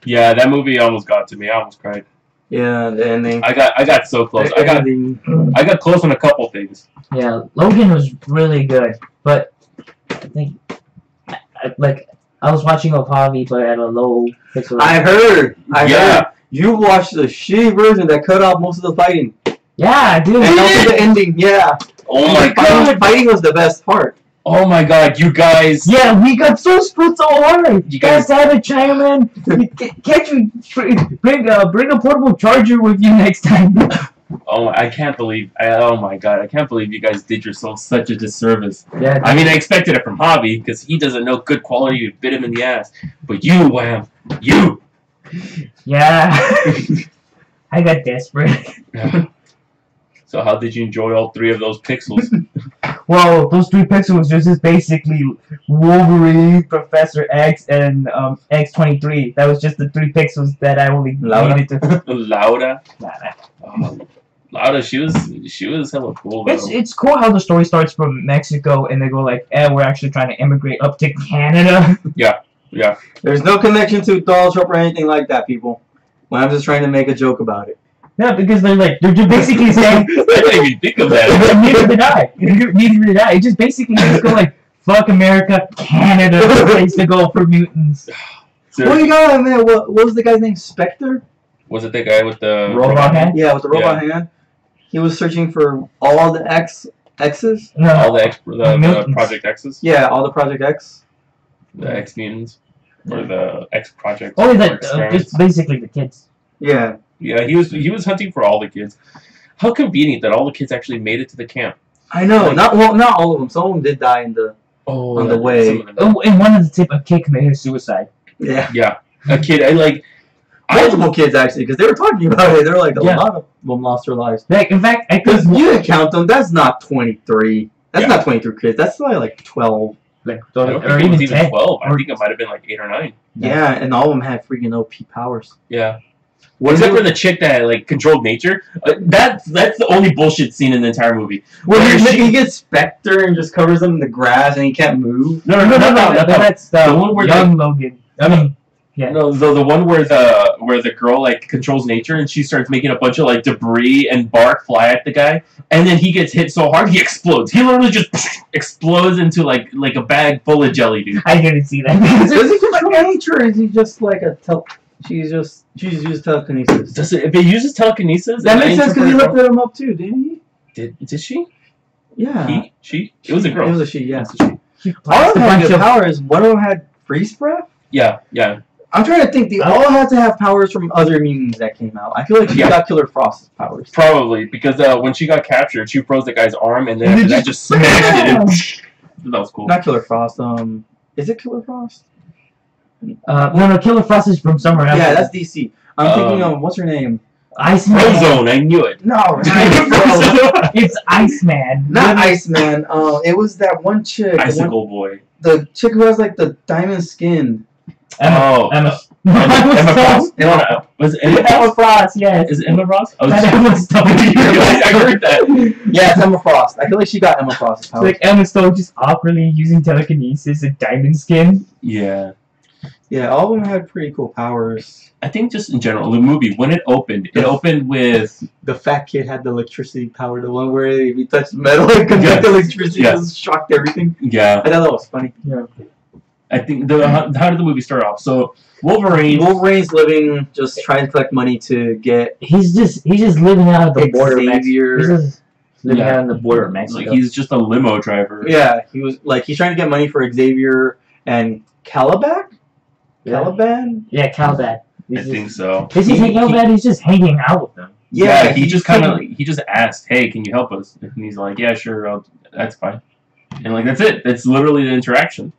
Yeah, that movie almost got to me. I almost cried. Yeah, the ending. I got I got so close. I got ending. I got close on a couple things. Yeah, Logan was really good, but I think I, I, like I was watching Opavi, but at a low pixel. I heard. I Yeah. heard. You watched the shitty version that cut off most of the fighting. yeah, I did. And also the ending, yeah. Oh my god! fighting was the best part. Oh my god, you guys! Yeah, we got so split so hard. You guys had a Chinaman. Can't you bring a bring a portable charger with you next time? Oh, I can't believe. I, oh my god, I can't believe you guys did yourself such a disservice. yeah, I mean, I expected it from Hobby because he doesn't know good quality. You bit him in the ass, but you, Wam, you. yeah. I got desperate. So how did you enjoy all three of those pixels? Well, those three pixels was just basically Wolverine, Professor X, and um, X twenty three. That was just the three pixels that I only Laura? needed to. Lauda, Nah, nah. oh, Lauda, she was she was hella cool though. It's it's cool how the story starts from Mexico and they go like, "Eh, we're actually trying to immigrate up to Canada." Yeah, yeah, There's no connection to Donald Trump or anything like that, people. Well, I'm just trying to make a joke about it. Yeah, because they're like they're just basically saying, I didn't even think of that. "Neither did I. Neither did I." It just basically just go like, "Fuck America, Canada, the place to go for mutants." So, What you got, man? What, what was the guy's name? Spectre? was it the guy with the Robot hand? Yeah, with the robot hand. He was searching for all the X X's. All No, the, X, the, the Project X's, Yeah, all the Project X. the X mutants, or the X Project. only or that uh, just basically the kids. Yeah. Yeah, he was he was hunting for all the kids. How convenient that all the kids actually made it to the camp. I know. Like- not well, not all of them. Some of them did die in the. Oh, On the way. Oh, and one of the tip, a kid committed suicide. Yeah. Yeah, a kid. I like. Multiple kids actually, because they were talking about it. They're like a Yeah. lot of them lost their lives. Like in fact, Because you didn't count them. That's not 23. That's Yeah. not 23 kids. That's probably like 12. like I don't or think it even was even ten. twelve. I think it might have been like eight or nine. Yeah. Yeah, and all of them had freaking OP powers. Yeah. What Except for the chick that like controlled nature. Uh, that that's the only bullshit scene in the entire movie. Well, Where he, she- he gets Spectre and just covers them in the grass and he can't move. No, No, no, no, no. no, That's the, The one where young Logan. I mean, yeah. No, the the one where the where the girl like controls nature and she starts making a bunch of like debris and bark fly at the guy, and then he gets hit so hard he explodes. He literally just explodes into like like a bag full of jelly, dude. I didn't see that. Does he control nature or is he just like a tel- She's just, she's used telekinesis. Does it, if it uses telekinesis, that makes sense because he lifted him up too, didn't he? Did did she? Yeah. He? She? It was a girl. It was a she, yeah. It a she. All of them had of- powers. One of them had freeze breath. Yeah, yeah. I'm trying to think. They all had to have powers from other mutants that came out. I feel like she Yeah. got Killer Frost's powers. Probably because uh, when she got captured, she froze the guy's arm, and then after that just smashed it. And, that was cool. Not Killer Frost. Um, is it Killer Frost? Uh, no, no, Killer Frost is from somewhere else. Yeah, that's DC. I'm thinking Um, of what's her name? Iceman. Frozone, I knew it. No, not, Frozone. It's Iceman. not Iceman. Uh, it was that one chick. the one- Icicle boy. The chick who has like the diamond skin. Emma. Oh, Emma. Emma, Emma Frost. Emma- Emma, was it Emma Emma Frost? Frost. Yes. Is it Emma Frost? I was That Emma Stone. I heard that. Yeah, it's Emma Frost. I feel like she got Emma Frost's It's powers. like Emma Stone just awkwardly using telekinesis and diamond skin. Yeah. Yeah, all of them had pretty cool powers. I think just in general, the movie when it opened, it opened with The fat kid had the electricity power, the one where if he touched metal, it conduct Yes. electricity, Yes. just shocked everything. yeah. I thought that was funny. Yeah, I think the how, how did the movie start off? So Wolverine. Wolverine's living, just trying to collect money to get He's just he's just living out of the border of He's Xavier. just living Yeah. out in the border of Like Mexico. he's just a limo driver. Yeah, he was like he's trying to get money for Xavier and Calabac. Yeah. Caliban. yeah, Caliban. I just, think so. Is he hanging out with He's just hanging out with them. Yeah, he just kind of he just asked, "Hey, can you help us?" And he's like, "Yeah, sure, I'll, that's fine." And like that's it. That's literally the interaction.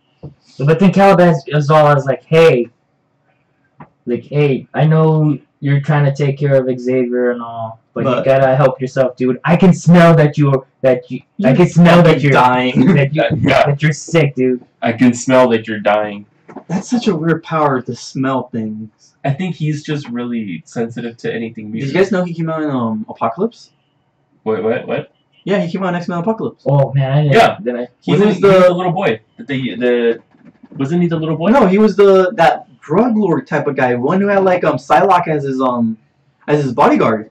But then Caliban is all as like, hey, like, hey, I know you're trying to take care of Xavier and all, but, you gotta help yourself, dude. I can smell that you're that you. I can smell that you're dying. that you Yeah, that you're sick, dude. I can smell that you're dying. That's such a weird power to smell things. I think he's just really sensitive to anything Did music. you guys know he came out in um Apocalypse? Wait, what? What? Yeah, he came out in X Men Apocalypse. Oh man, I didn't. Yeah. Then I, He wasn't was he, he the the little boy? that The the wasn't he the little boy? no, he was the that drug lord type of guy, one who had like um Psylocke as his um as his bodyguard.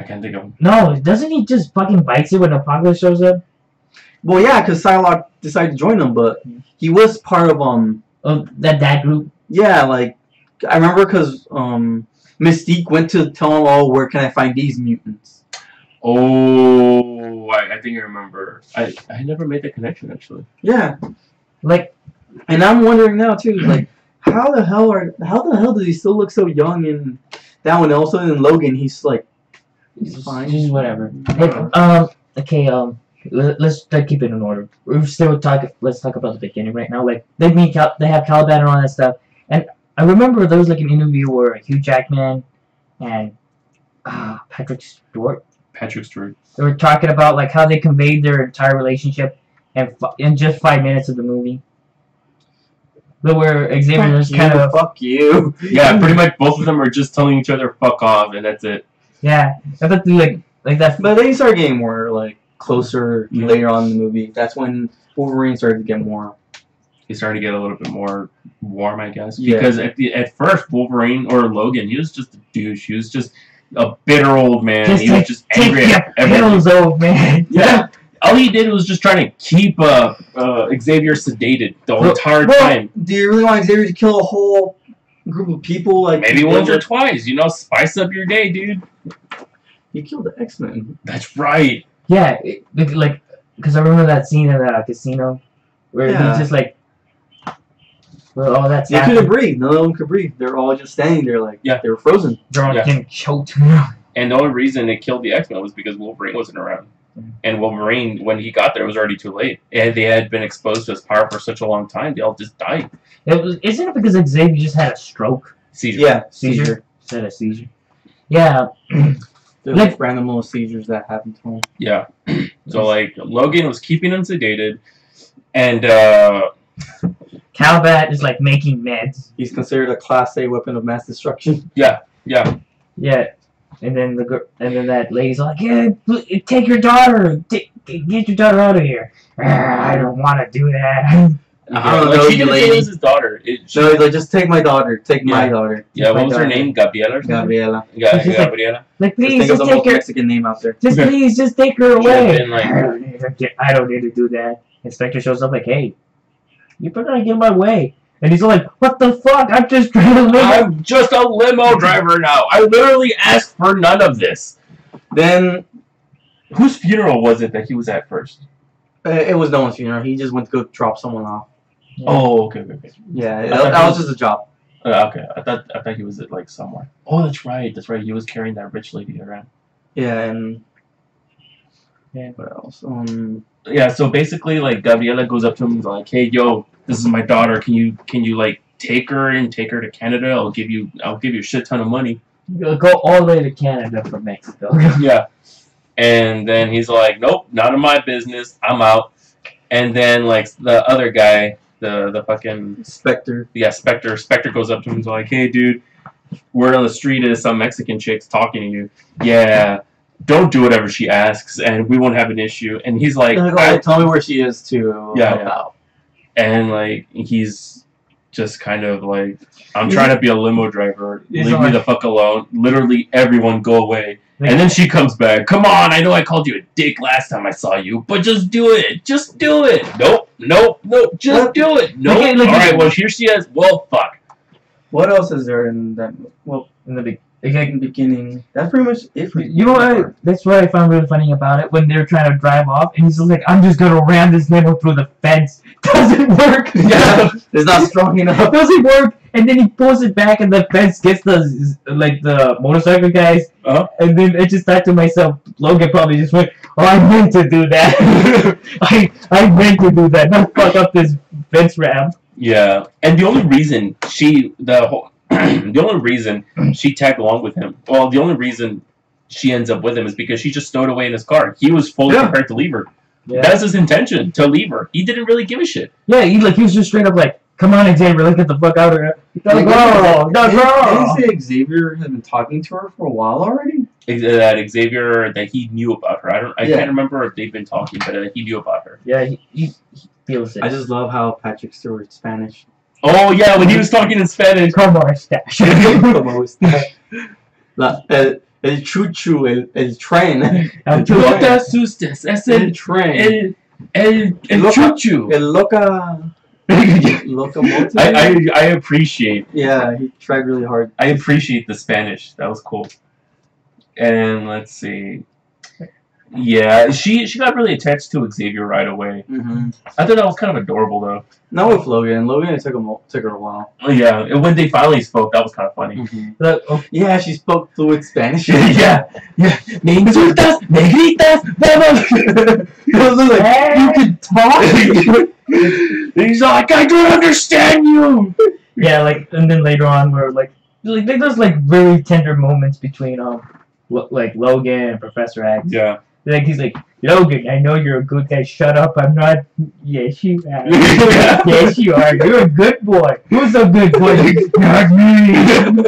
I can't think of him. no, doesn't he just fucking bites it when Apocalypse shows up? Well, yeah, because Psylocke decided to join them, but he was part of um Oh, that that group. yeah like I remember because um Mystique went to tell him, oh, where can I find these mutants? Oh, I, I think I remember. I I never made the connection actually. Yeah, Like, and I'm wondering now too, like how the hell are how the hell does he still look so young in that one? Also in Logan, he's like he's fine. just whatever. Hey, um, okay, um, let, us keep it in order. We're still talking. Let's talk about the beginning right now. Like they meet, Cal- they have Caliban and all that stuff. And I remember there was like an interview where Hugh Jackman and uh, Patrick Stewart Patrick Stewart. they were talking about like how they conveyed their entire relationship in in just five minutes of the movie. But where Xavier Fuck kind of fuck you. Yeah, pretty much both of them are just telling each other "fuck off" and that's it. yeah, I thought they, like like that. But they started getting more like closer Yeah. later on in the movie. That's when Wolverine started to get more. He started to get a little bit more warm, I guess. Yeah. Because at the at first, Wolverine or Logan, he was just a douche. He was just a bitter old man. Just he was just Take angry your at everything. pills, old man. Yeah. All he did was just trying to keep uh, uh, Xavier sedated the Well- entire well, time. Do you really want Xavier to kill a whole group of people? Like Maybe once or twice, you know, spice up your day, dude. He killed the X Men. That's right. Yeah, it, it- like because I remember that scene in the uh, casino where Yeah. he's just like, well, all that's They couldn't happening. breathe. None of them could breathe. They're all just standing there like Yeah. they were frozen. They're all Yeah. getting choked. And the only reason it killed the X Men was because Wolverine wasn't around. And Wolverine, when he got there, it was already too late. And they had been exposed to his power for such a long time, they all just died. it was, isn't it because Xavier just had a stroke? Seizure. Yeah, Seizure? seizure. Is a seizure? Yeah. They're Like- like random little seizures that happen to him. Yeah. So like Logan was keeping him sedated, and uh, Calbat is like making meds. He's considered a class A weapon of mass destruction. yeah, Yeah. Yeah. And then the gir- and then that lady's like, yeah, take your daughter, take, get your daughter out of here. "Ah, I don't want to do that. I don't like, know, she you didn't lady. say it was his daughter. It, she, So he's like, just take my daughter. Take my Yeah. daughter. yeah, my what was her name? Gabriela or something? Gabriela. Yeah, She's like- Gabriela. Like, please, think just take her. Mexican name out there. Just please, just take her away. been like- I don't need to. I don't need to do that. Inspector shows up like, hey, you better not get in my way. And he's like, what the fuck? I'm just trying to live. I'm just a limo driver now. I literally asked for none of this. Then Whose funeral was it that he was at first? uh, it was no one's funeral. He just went to go drop someone off. Oh, okay, okay, okay. Yeah, that, that was was- just a job. Uh, okay, I thought I thought he was at like somewhere. Oh, that's right, that's right. He was carrying that rich lady around. Yeah, and Yeah. what else? Um, Yeah, so basically, like Gabriela goes up to him and is like, "Hey, yo, this is my daughter. Can you can you like take her and take her to Canada? I'll give you I'll give you a shit ton of money." Go all the way to Canada from Mexico. yeah. And then he's like, "Nope, not in my business. I'm out." And then like the other guy, the the fucking Spectre. yeah, Spectre. Spectre goes up to him and is like, "Hey, dude, we're on the street is some Mexican chick's talking to you. Yeah, don't do whatever she asks, and we won't have an issue." And he's like, Like, oh, "I- oh, tell me where she is to Yeah, yeah. and like he's just kind of like, "I'm trying to be a limo driver. Leave me the fuck alone. Literally, everyone go away." And then she comes back. Come on, I know I called you a dick last time I saw you, but just do it. Just do it. Nope, nope, nope. Just What? do it. Nope. All right. Well, here she is. Well, fuck. What else is there in that? Well, in the big. In the beginning, that's pretty much it for You know what? That's what I found really funny about it when they're trying to drive off, and he's just like, "I'm just gonna ram this limo through the fence." Doesn't work. Yeah, it's not strong enough. Doesn't work. And then he pulls it back, and the fence gets the like the motorcycle guys. Uh-huh. And then I just thought to myself, Logan probably just went, "Oh, I meant to do that. I I meant to do that. Not fuck up this fence ram." Yeah, and the only reason she the whole the only reason she tagged along with him, well, the only reason she ends up with him is because she just stowed away in his car. He was fully Yeah. prepared to leave her. Yeah. That's his intention to leave her. He didn't really give a shit. Yeah, he like he was just straight up like, "Come on, Xavier, let's get the fuck out of here." No, Like, no, no, didn't- Didn't Xavier had been talking to her for a while already? That Xavier that he knew about her. I don't. I Yeah. can't remember if they've been talking, but uh, he knew about her. Yeah, he, he, he feels it. I just love how Patrick Stewart's Spanish. Oh yeah, when he was talking in Spanish. Come on, stash. Como está? La, el, el chuchu, el, el tren. I'm No te asustes, es El el tren. el el el Loca- chuchu. El loca. I, I I appreciate yeah, he tried really hard. I appreciate the Spanish. That was cool. And let's see. Yeah, she she got really attached to Xavier right away. Mm-hmm. I thought that was kind of adorable though. Not with Logan. Logan, it took, him, took her a while. Yeah, and when they finally spoke, that was kind of funny. Look, oh, Yeah, she spoke fluent Spanish. yeah, yeah. Me insultas, me gritas, vamos. like, you could talk. He's like, I don't understand you. yeah, like, and then later on, where like, like there's like very tender moments between um, like Logan and Professor X. Yeah. Like he's like, Logan, I know you're a good guy. Shut up. I'm not. Yes, you are. Yes, you are. You're a good boy. Who's a good boy? not me.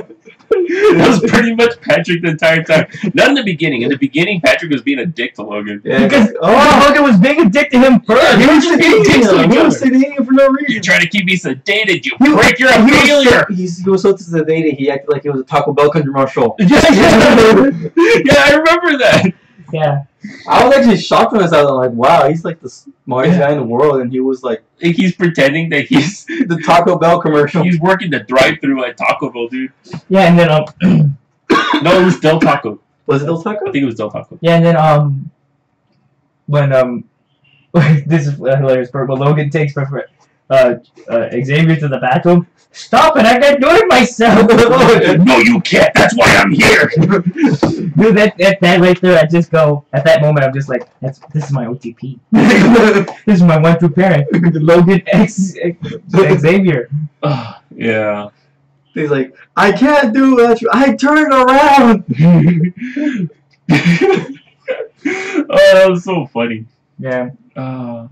that was pretty much Patrick the entire time. Not in the beginning. In the beginning, Patrick was being a dick to Logan. Yeah, Because oh, Logan was being a dick to him first. he was just being dicks to each he was sedating him for no reason. You reason. try to keep me sedated, you He- prick. You're a he was failure. So, he's, he was so sedated, he acted like it was a Taco Bell commercial. yeah, yeah, I remember that. Yeah. I was actually shocked when I saw that. Like, wow, he's like the smartest guy in the world, and he was like Like he's pretending that he's the Taco Bell commercial. he's working the drive-through at Taco Bell, dude. Yeah, and then um, No, it was Del Taco. Was it Del Taco? I think it was Del Taco. yeah, and then um, when um, this is hilarious part. When Logan takes Prof- uh, uh Xavier to the bathroom. Stop it! I can do it myself. no, you can't. That's why I'm here. Dude, that, that that right there, I just go at that moment. I'm just like, that's this is my OTP. this is my one true parent, Logan X, X Xavier. Ugh, yeah. He's like, I can't do that. I turned around. oh, that was so funny. Yeah. Uh,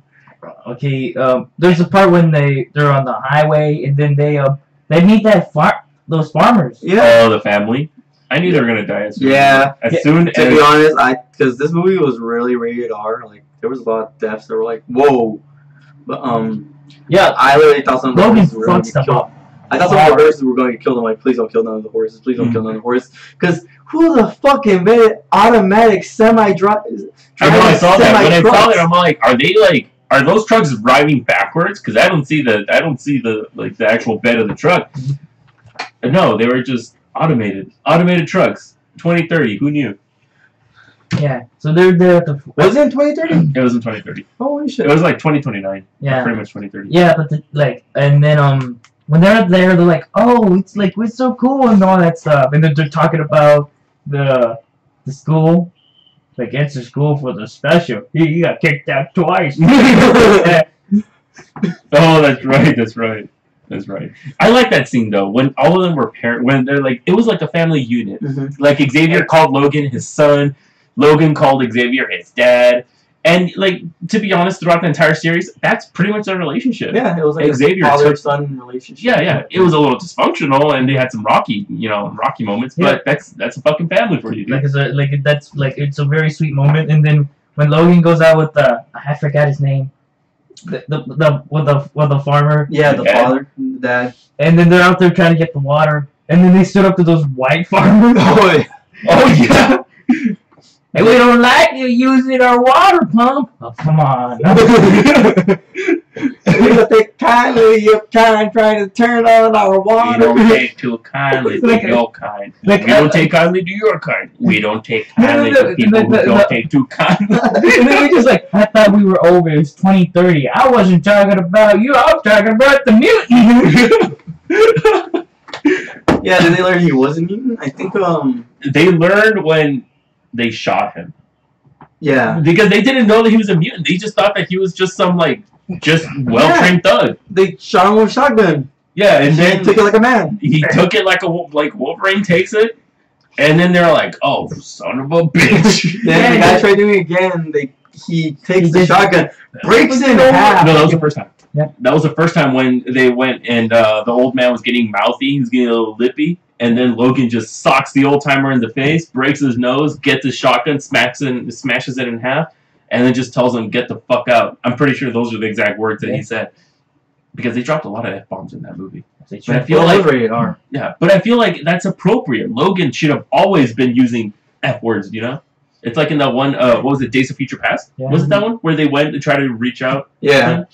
Okay. Um. There's a part when they they're on the highway and then they um they meet that far those farmers. Yeah. oh, the family. I knew they were gonna die as soon. Yeah. As Yeah. soon To as be honest, I because this movie was really rated R. Like there was a lot of deaths that were like, whoa. But um, Yeah. I literally thought some of the Logan horses were going to stuff get up. I thought some of the horses were going to kill them. Like, please don't kill none of the horses. Please don't Mhm. kill none of the horses. Because who the fuck invented automatic semi drive? I know I saw that. When I saw it, I'm like, are they like, are those trucks driving backwards? Because I don't see the, I don't see the like the actual bed of the truck. No, they were just automated, automated trucks. 2030. Who knew? Yeah. So they're there at the Was it in 2030? It was in 2030. Holy shit! It was like 2029. yeah. Pretty much 2030. Yeah, but the, like, and then um, when they're up there, they're like, "Oh, it's like we're so cool and all that stuff," and then they're talking about the the school, like it's a school for the special. You, you got kicked out twice. Oh, that's right. That's right. That's right. I like that scene though. When all of them were parent, when they're like, it was like a family unit. Mhm. Like Xavier called Logan his son, Logan called Xavier his dad, and like to be honest, throughout the entire series, that's pretty much their relationship. Yeah, it was like Xavier a father son relationship. Yeah, yeah. It was a little dysfunctional, and they had some rocky, you know, rocky moments. But that's that's a fucking family for you, dude. like it's a like that's like it's a very sweet moment, and then when Logan goes out with the I forgot his name, the the, the with the with the farmer, Yeah, the Yeah. father, the dad. and then they're out there trying to get the water, and then they stood up to those white farmers. Oh, yeah. oh yeah. Hey, we don't like you using our water pump. Oh, come on. we don't take kindly your kind trying to turn on our water. We water. don't take too kindly to Like- your kind. like- we don't take kindly to your kind. We don't take kindly No, no, to people no, who don't no. take too kindly. and then we just like, I thought we were over. It was 2030. I wasn't talking about you. I was talking about the mutant. Yeah, did they learn he was a mutant? I think, um, they learned when they shot him yeah. because they didn't know that he was a mutant. They just thought that he was just some like just well trained thug. They shot him with a shotgun. Yeah, and And then then took it like a man. he took it like a like Wolverine takes it, and then they're like, "Oh, son of a bitch!" Then the Yeah. guy tried doing it again. They he takes the shotgun, breaks it in half. No, that was the first time. Yeah. That was the first time when they went and uh, the old man was getting mouthy, he was getting a little lippy, and then Logan just socks the old timer in the face, breaks his nose, gets his shotgun, smacks it, smashes it in half, and then just tells him, "Get the fuck out." I'm pretty sure those are the exact words that he said, because they dropped a lot of f bombs in that movie. They But I feel like yeah, but I feel like that's appropriate. Logan should have always been using f words, you know. It's like in that one, uh, what was it, Days of Future Past? Yeah. Was it that one where they went to try to reach out Yeah.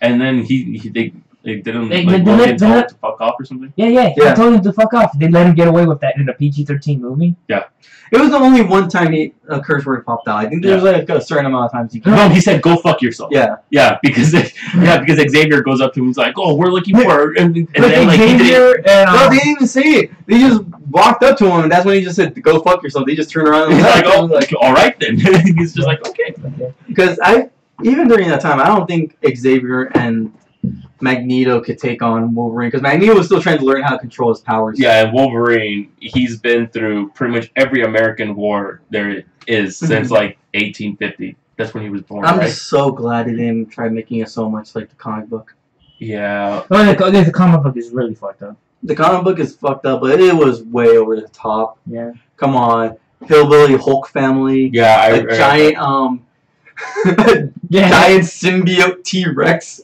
and then he, he they they didn't They- like they Logan let- tell they him let- to fuck off or something. Yeah, yeah. Yeah. I told him to fuck off. They let him get away with that in a PG-13 movie. Yeah. It was the only one time he, a curse word popped out. I think there's like a certain amount of times you can. No, he said go fuck yourself. Yeah. yeah, because yeah, because Xavier goes up to him, he's like, oh, we're looking for, and, and Like then like Xavier and No, um, they didn't even say it. They just walked up to him, and that's when he just said, "Go fuck yourself." They just turned around and he's like, oh, like all right then. he's just like, okay. Okay. Because I, even during that time, I don't think Xavier and Magneto could take on Wolverine. Because Magneto was still trying to learn how to control his powers. Yeah, and Wolverine, he's been through pretty much every American war there is since Mhm. like 1850. That's when he was born, I'm right? just so glad they didn't try making it so much like the comic book. Yeah, Oh, the, the, the comic book is really fucked up. The comic book is fucked up, but it was way over the top. Yeah. Come on, hillbilly Hulk family, yeah, I, a giant um, Yeah. giant symbiote T Rex.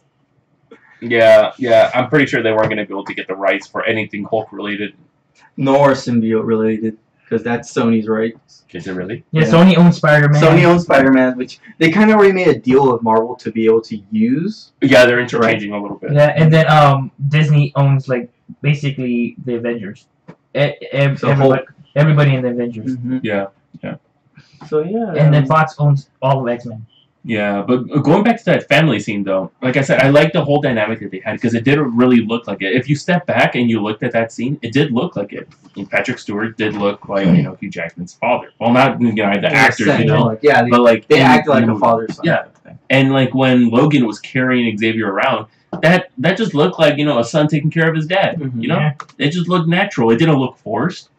Yeah, yeah. I'm pretty sure they weren't gonna be able to get the rights for anything Hulk related. nor symbiote related, because that's Sony's rights. Is it really? Yeah, Yeah. Sony owns Spider-Man. Sony owns Spider Man, which they kind of already made a deal with Marvel to be able to use. Yeah, they're interchanging a little bit. Yeah, and then um Disney owns like basically the Avengers. E- ev- So everybody, everybody in the Avengers. Yeah, yeah. So yeah, And then um, Fox owns all of X-Men. Yeah. But going back to that family scene, though, like I said, I like the whole dynamic that they had because it didn't really look like it. If you step back and you looked at that scene, it did look like it. And Patrick Stewart did look like you know Hugh Jackman's father. Well, not you know the they were actors, you know, like, yeah, they, but like they act like a movie. father son. Yeah. And like when Logan was carrying Xavier around, that that just looked like you know a son taking care of his dad. Mhm. You know, Yeah. it just looked natural. It didn't look forced.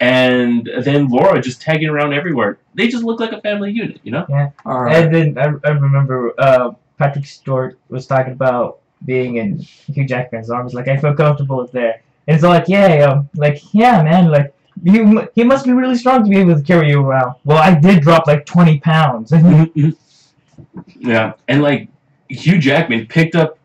And then Laura just tagging around everywhere. They just look like a family unit. You know. All right. And then I, I remember uh, Patrick Stewart was talking about being in Hugh Jackman's arms. Like I feel comfortable there. And it's like, yeah, um, like yeah, man, like you, he must be really strong to be able to carry you around. Well, I did drop like twenty pounds. yeah, and like Hugh Jackman picked up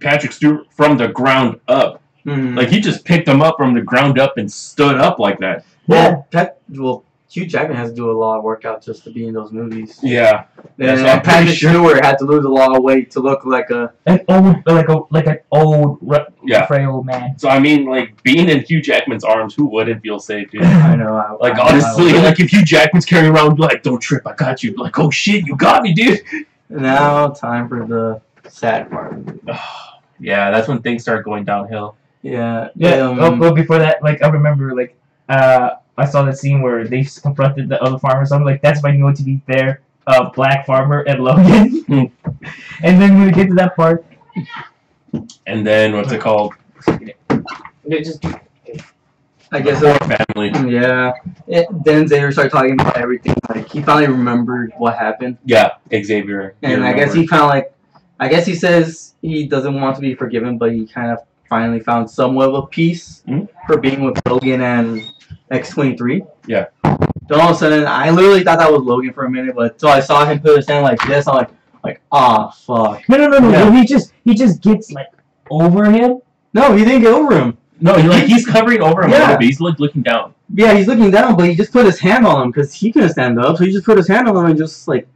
Patrick Stewart from the ground up. Mhm. Like he just picked him up from the ground up and stood up like that. well, Pat, well, Hugh Jackman has to do a lot of workout just to be in those movies. Yeah. And so I'm pretty Patrick sure- Stewart had to lose a lot of weight to look like a. An old, like a like an old, ru- Yeah. frail old man. So I mean, like being in Hugh Jackman's arms, who wouldn't feel safe, dude? I know. I, Like I- honestly, I- like if Hugh Jackman's carrying around, like don't trip, I got you. Like oh shit, you got me, dude. Now, time for the sad part. yeah, that's when things start going downhill. Yeah. Yeah. um, oh, but before that, like I remember, like uh, I saw that scene where they confronted the other farmers. I'm like, that's my new to be there. Uh, Black Farmer and Logan. And then when we get to that part, And then what's it called? they just I guess. Uh, Family. yeah. It, then Xavier started talking about everything. Like he finally remembered what happened, Yeah, Xavier. and You I guess he kind of like. I guess he says he doesn't want to be forgiven, but he kind of finally found somewhat of a peace Mhm. for being with Logan and X twenty three. Yeah. Then all of a sudden, I literally thought that was Logan for a minute, but so I saw him put his hand like this. I'm like, like, ah, fuck. no, no, no, no. Yeah. He just he just gets like over him. No, he didn't get over him. No, he, like he's covering over him a Yeah. little bit. He's like looking down. Yeah, he's looking down, but he just put his hand on him because he couldn't stand up. So he just put his hand on him and just like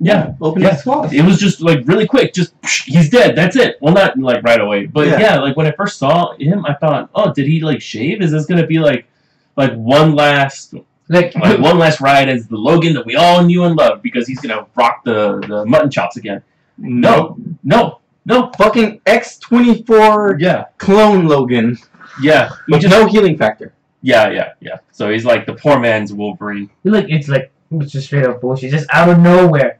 Yeah. opened Yeah. his. It was just like really quick. Just he's dead. That's it. Well, not like right away, but Yeah. yeah. like when I first saw him, I thought, oh, did he like shave? Is this gonna be like, like one last, Like, like one last ride as the Logan that we all knew and loved because he's gonna rock the the mutton chops again? No, no, no. Fucking X twenty four Yeah, clone Logan. yeah. With just, no healing factor. yeah, yeah, yeah. So he's like the poor man's Wolverine. like it's like it's just straight up bullshit, just out of nowhere,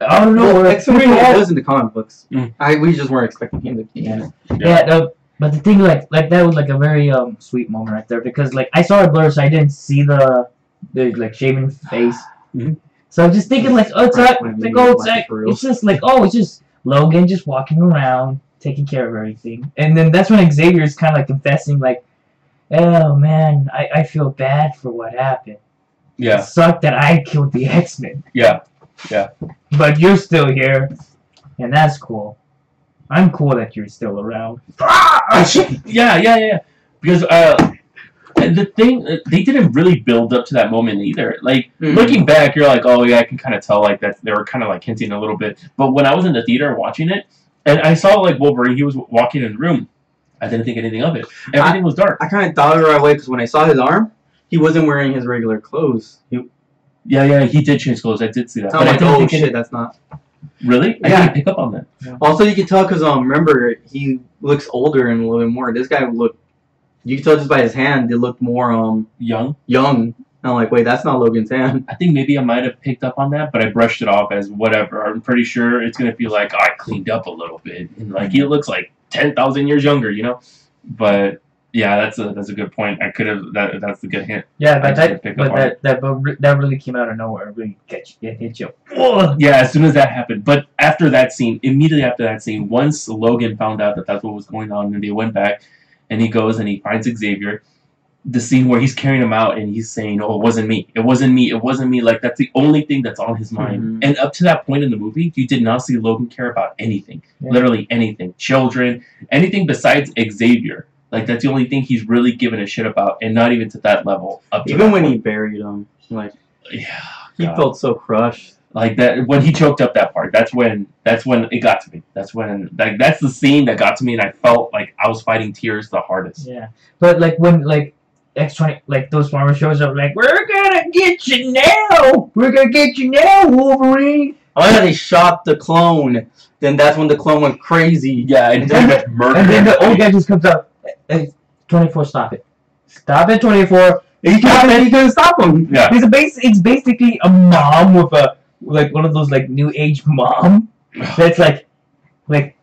out of Well, nowhere. X twenty four yeah, was in the comic books. Mm. I we just weren't expecting him to be in it. yeah, no, but the thing like like that was like a very um sweet moment right there because like I saw it blur, so I didn't see the the like shaven face. Mhm. So I'm just thinking like, oh, it's Right, like, when like oh, it's like, it's just like oh, it's just Logan just walking around taking care of everything, and then that's when Xavier is kind of like confessing like, oh man, I I feel bad for what happened. Yeah, It sucked that I killed the X Men. yeah. Yeah. But you're still here, and that's cool. I'm cool that you're still around. yeah, yeah, yeah. Because uh, the thing uh, they didn't really build up to that moment either. Like Mhm. looking back, you're like, oh yeah, I can kind of tell like that they were kind of like hinting a little bit. But when I was in the theater watching it, and I saw like Wolverine, he was walking in the room. I didn't think anything of it. Everything was dark. I kind of thought it right away because when I saw his arm, he wasn't wearing his regular clothes. He, Yeah, yeah, he did change clothes. I did see that. I'm But like, didn't oh think shit, it, that's not. really. I Yeah. didn't pick up on that. Also, you can tell because um, remember he looks older and a little bit more. This guy looked. You can tell just by his hand, it looked more um Young. young. And I'm like, wait, that's not Logan's hand. I think maybe I might have picked up on that, but I brushed it off as whatever. I'm pretty sure it's gonna be like oh, I cleaned up a little bit, and like he looks like ten thousand years younger, you know. But yeah, that's a that's a good point. I could have that. That's a good hint. Yeah, but that, but that, that, but re- that really came out of nowhere. It really catch, it hit you. Whoa! Yeah, as soon as that happened. But after that scene, immediately after that scene, once Logan found out that that's what was going on, and they went back, and he goes and he finds Xavier. The scene where he's carrying him out and he's saying, "Oh, it wasn't me. It wasn't me. It wasn't me." Like that's the only thing that's on his mind. Mhm. And up to that point in the movie, you did not see Logan care about anything. Yeah. Literally anything. Children, anything besides Xavier. Like that's the only thing he's really given a shit about, and not even to that level. Up to Even that when he buried him, like yeah, he God. felt so crushed. like that when he choked up that part that's when that's when it got to me that's when like that's the scene that got to me and i felt like i was fighting tears the hardest Yeah, but like when like X twenty like those farmer shows up like we're gonna get you now. We're gonna get you now, Wolverine. Oh yeah, they shot the clone. Then that's when the clone went crazy. yeah and then then And then the old guy just comes up. Hey, twenty four, stop it. Stop it, twenty four. He couldn't, he can't stop him. yeah It's a base. It's basically a mom with a like one of those like new age mom that's like like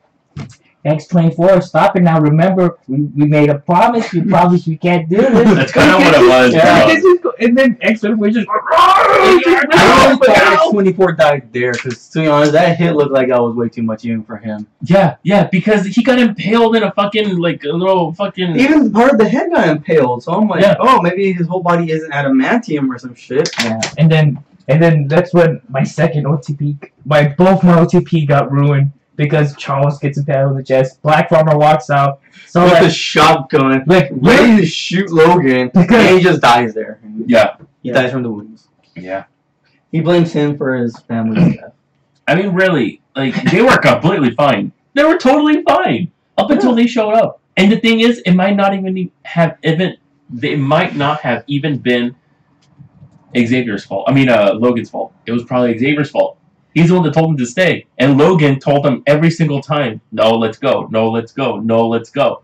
X24, stop it now. Remember, we, we made a promise. We promised we can't do this. That's kind of what it was, Yeah. bro. and then X24 just. I always thought X24 died there because, to be honest, that hit looked like that was way too much even for him. Yeah, yeah, because he got impaled in a fucking like a little fucking. Even part of the head got impaled, so I'm like, Yeah. oh, maybe his whole body isn't adamantium or some shit. Yeah, and then and then that's when my second OTP, my both my OTP got ruined because Charles gets impaled in the chest. Black Farmer walks out. So With the like, shotgun, like ready to shoot Logan, and he just dies there. Yeah, He Yeah. dies from the wounds. yeah. He blames him for his family's death. I mean, really, like they were completely fine. They were totally fine up until they showed up. And the thing is, it might not even have even. They might not have even been Xavier's fault. I mean, uh, Logan's fault. It was probably Xavier's fault. He's the one that told him to stay, and Logan told him every single time, "No, let's go. No, let's go. No, let's go."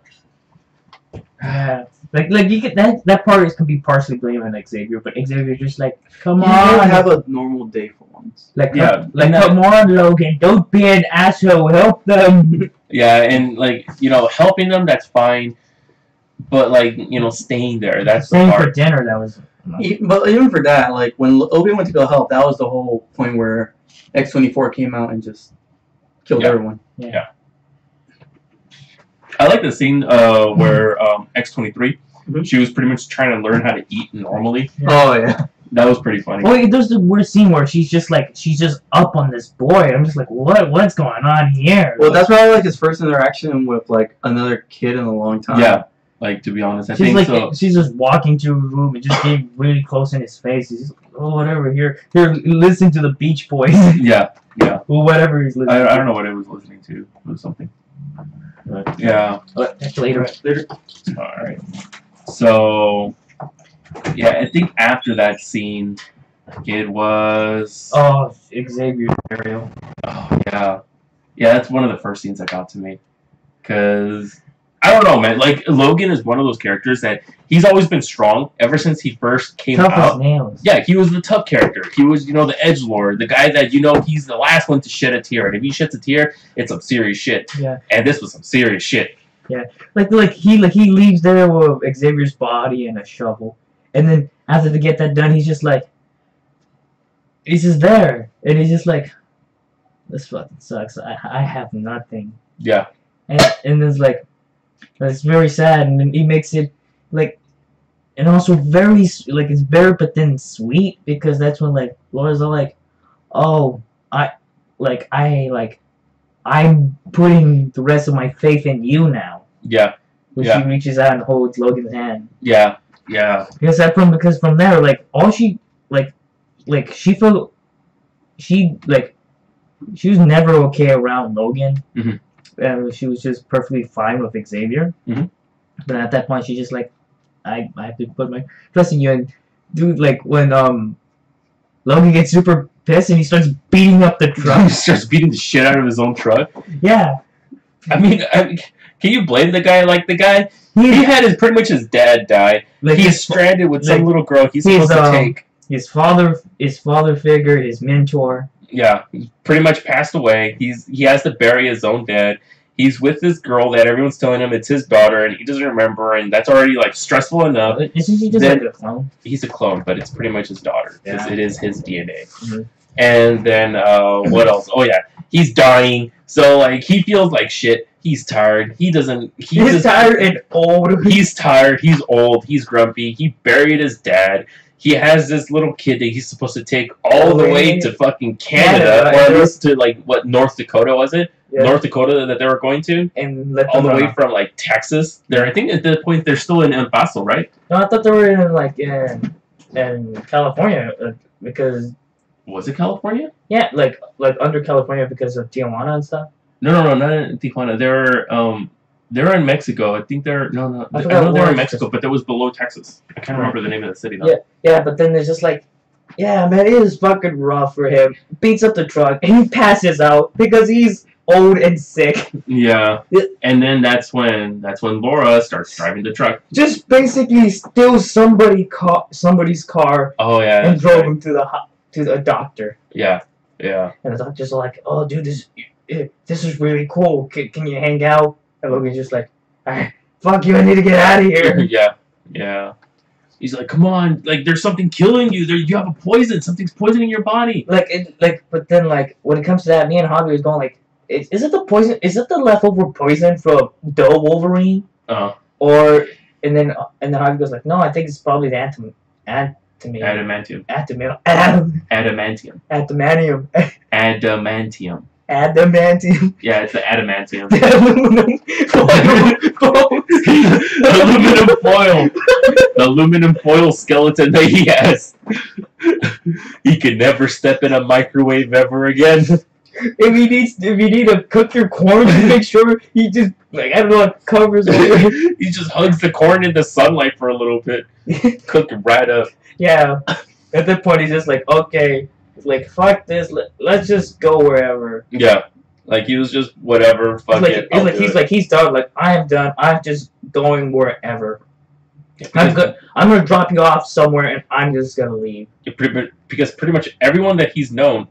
Yeah. Like, like you could that that part is can be partially blamed on Xavier, but Xavier just like, come He on, didn't have a normal day for once. like, Yeah, come, like that- come on, Logan, don't be an asshole, help them. Yeah, and like you know, helping them that's fine, but like you know, staying there that's the Staying for dinner, that was. But even for that, like when Obi went to go help, that was the whole point where X24 came out and just killed everyone. Yeah. everyone. I like the scene uh, where um, X twenty three. Mhm. She was pretty much trying to learn how to eat normally. Yeah. Oh yeah. That was pretty funny. Well, there's the weird scene where she's just like she's just up on this boy. I'm just like, what what's going on here? Well, that's probably like his first interaction with like another kid in a long time. Yeah, like to be honest, I she's think like so. she's just walking to a room and just getting really close in his face. He's just like, oh whatever. Here here, listen to the Beach Boys Yeah, yeah. Well, whatever he's listening. I, I don't know what I was listening to. It was something. Right. Yeah. But that's later. All right. So, yeah, I think after that scene, it was. Oh, Xavier burial. Oh yeah, yeah. That's one of the first scenes that got to me, cause I don't know, man. Like Logan is one of those characters that he's always been strong ever since he first came Tough as out. nails. Yeah, he was the tough character. He was, you know, the edge lord, the guy that you know he's the last one to shed a tear, and if he sheds a tear, it's some serious shit. Yeah. And this was some serious shit. Yeah, Like like he like he leaves there with Xavier's body and a shovel, and then after they get that done, he's just like, he's just there, and he's just like, this fucking sucks. I I have nothing, Yeah, and and it's like, it's very sad, and he makes it like, and also very like it's very but then sweet because that's when like Laura's all like, oh I like I like. I'm putting the rest of my faith in you now. yeah, When Yeah. she reaches out and holds Logan's hand. yeah, yeah, Because that from because from there, like all she like like she felt she like she was never okay around Logan. Mhm. And she was just perfectly fine with Xavier. Mhm. But at that point she just like I, I have to put my trust in you and dude like when um Logan gets super pissed and he starts beating up the he truck. starts beating the shit out of his own truck. yeah. I mean, I, can you blame the guy? Like the guy, He, he had his pretty much his dad die. like He's his, stranded with some little girl he's he's, supposed to um, take. his father his father figure, his mentor. Yeah, pretty much passed away. He's he has to bury his own dad. He's with this girl that everyone's telling him it's his daughter, and he doesn't remember, and that's already like stressful enough. Isn't he just then- like a clone? He's a clone, but it's pretty much his daughter because Yeah. it is his DNA. Mhm. And then uh, what else? Oh yeah, he's dying. So like he feels like shit. He's tired. He doesn't. He He's just- tired and old. He's tired. He's old. He's grumpy. He buried his dad. He has this little kid that he's supposed to take all the way to fucking Canada, Canada, or at least to like what North Dakota was it? Yeah. North Dakota that they were going to, and let all the way from like Texas. There, I think at that point they're still in El Paso, right? No, I thought they were in like in in California uh, because Was it California? yeah, like like under California because of Tijuana and stuff. No, no, no, not in Tijuana. They're um, they're in Mexico. I think they're no, no. I I, know they're in Mexico, just- but that was below Texas. I can't remember the name of the city though. Yeah. Yeah, but then there's just like, yeah, man, it is fucking rough for him. Beats up the truck and he passes out because he's old and sick. Yeah. And then that's when that's when Laura starts driving the truck. Just basically steals somebody car, somebody's car Oh yeah. and drove right. him to the ho- to the doctor. Yeah. Yeah. And the doctor's like, "Oh, dude, this "Eh, this is really cool. Can, can you hang out? And Logan's just like, "Ah, fuck you, I need to get out of here. yeah, yeah. He's like, come on, like there's something killing you. There, you have a poison. Something's poisoning your body. like, it, like, but then, like, when it comes to that, me and Hobby was going, like, is, is it the poison? Is it the leftover poison from Doe Wolverine? Uh, Or, and then, and then Hobby goes, like, no, I think it's probably the antim, antimate. adamantium, Atom, adam, adamantium, adamantium, adamantium. Adamantium, Yeah, it's the adamantium. aluminum foil, the aluminum foil. The aluminum foil skeleton that he has. he can never step in a microwave ever again. if you need if you need to cook your corn, just make sure you just like I don't know, it covers over. he just hugs the corn in the sunlight for a little bit. Cook it right up. yeah. At that point, he's just like, okay, like fuck this. Let, let's just go wherever. Yeah. Like he was just whatever, fuck like, it. like, he's it. like, he's done. Like I am done. I'm just going wherever. I'm Because- go- I'm gonna drop you off somewhere, and I'm just gonna leave. it pretty because pretty much everyone that he's known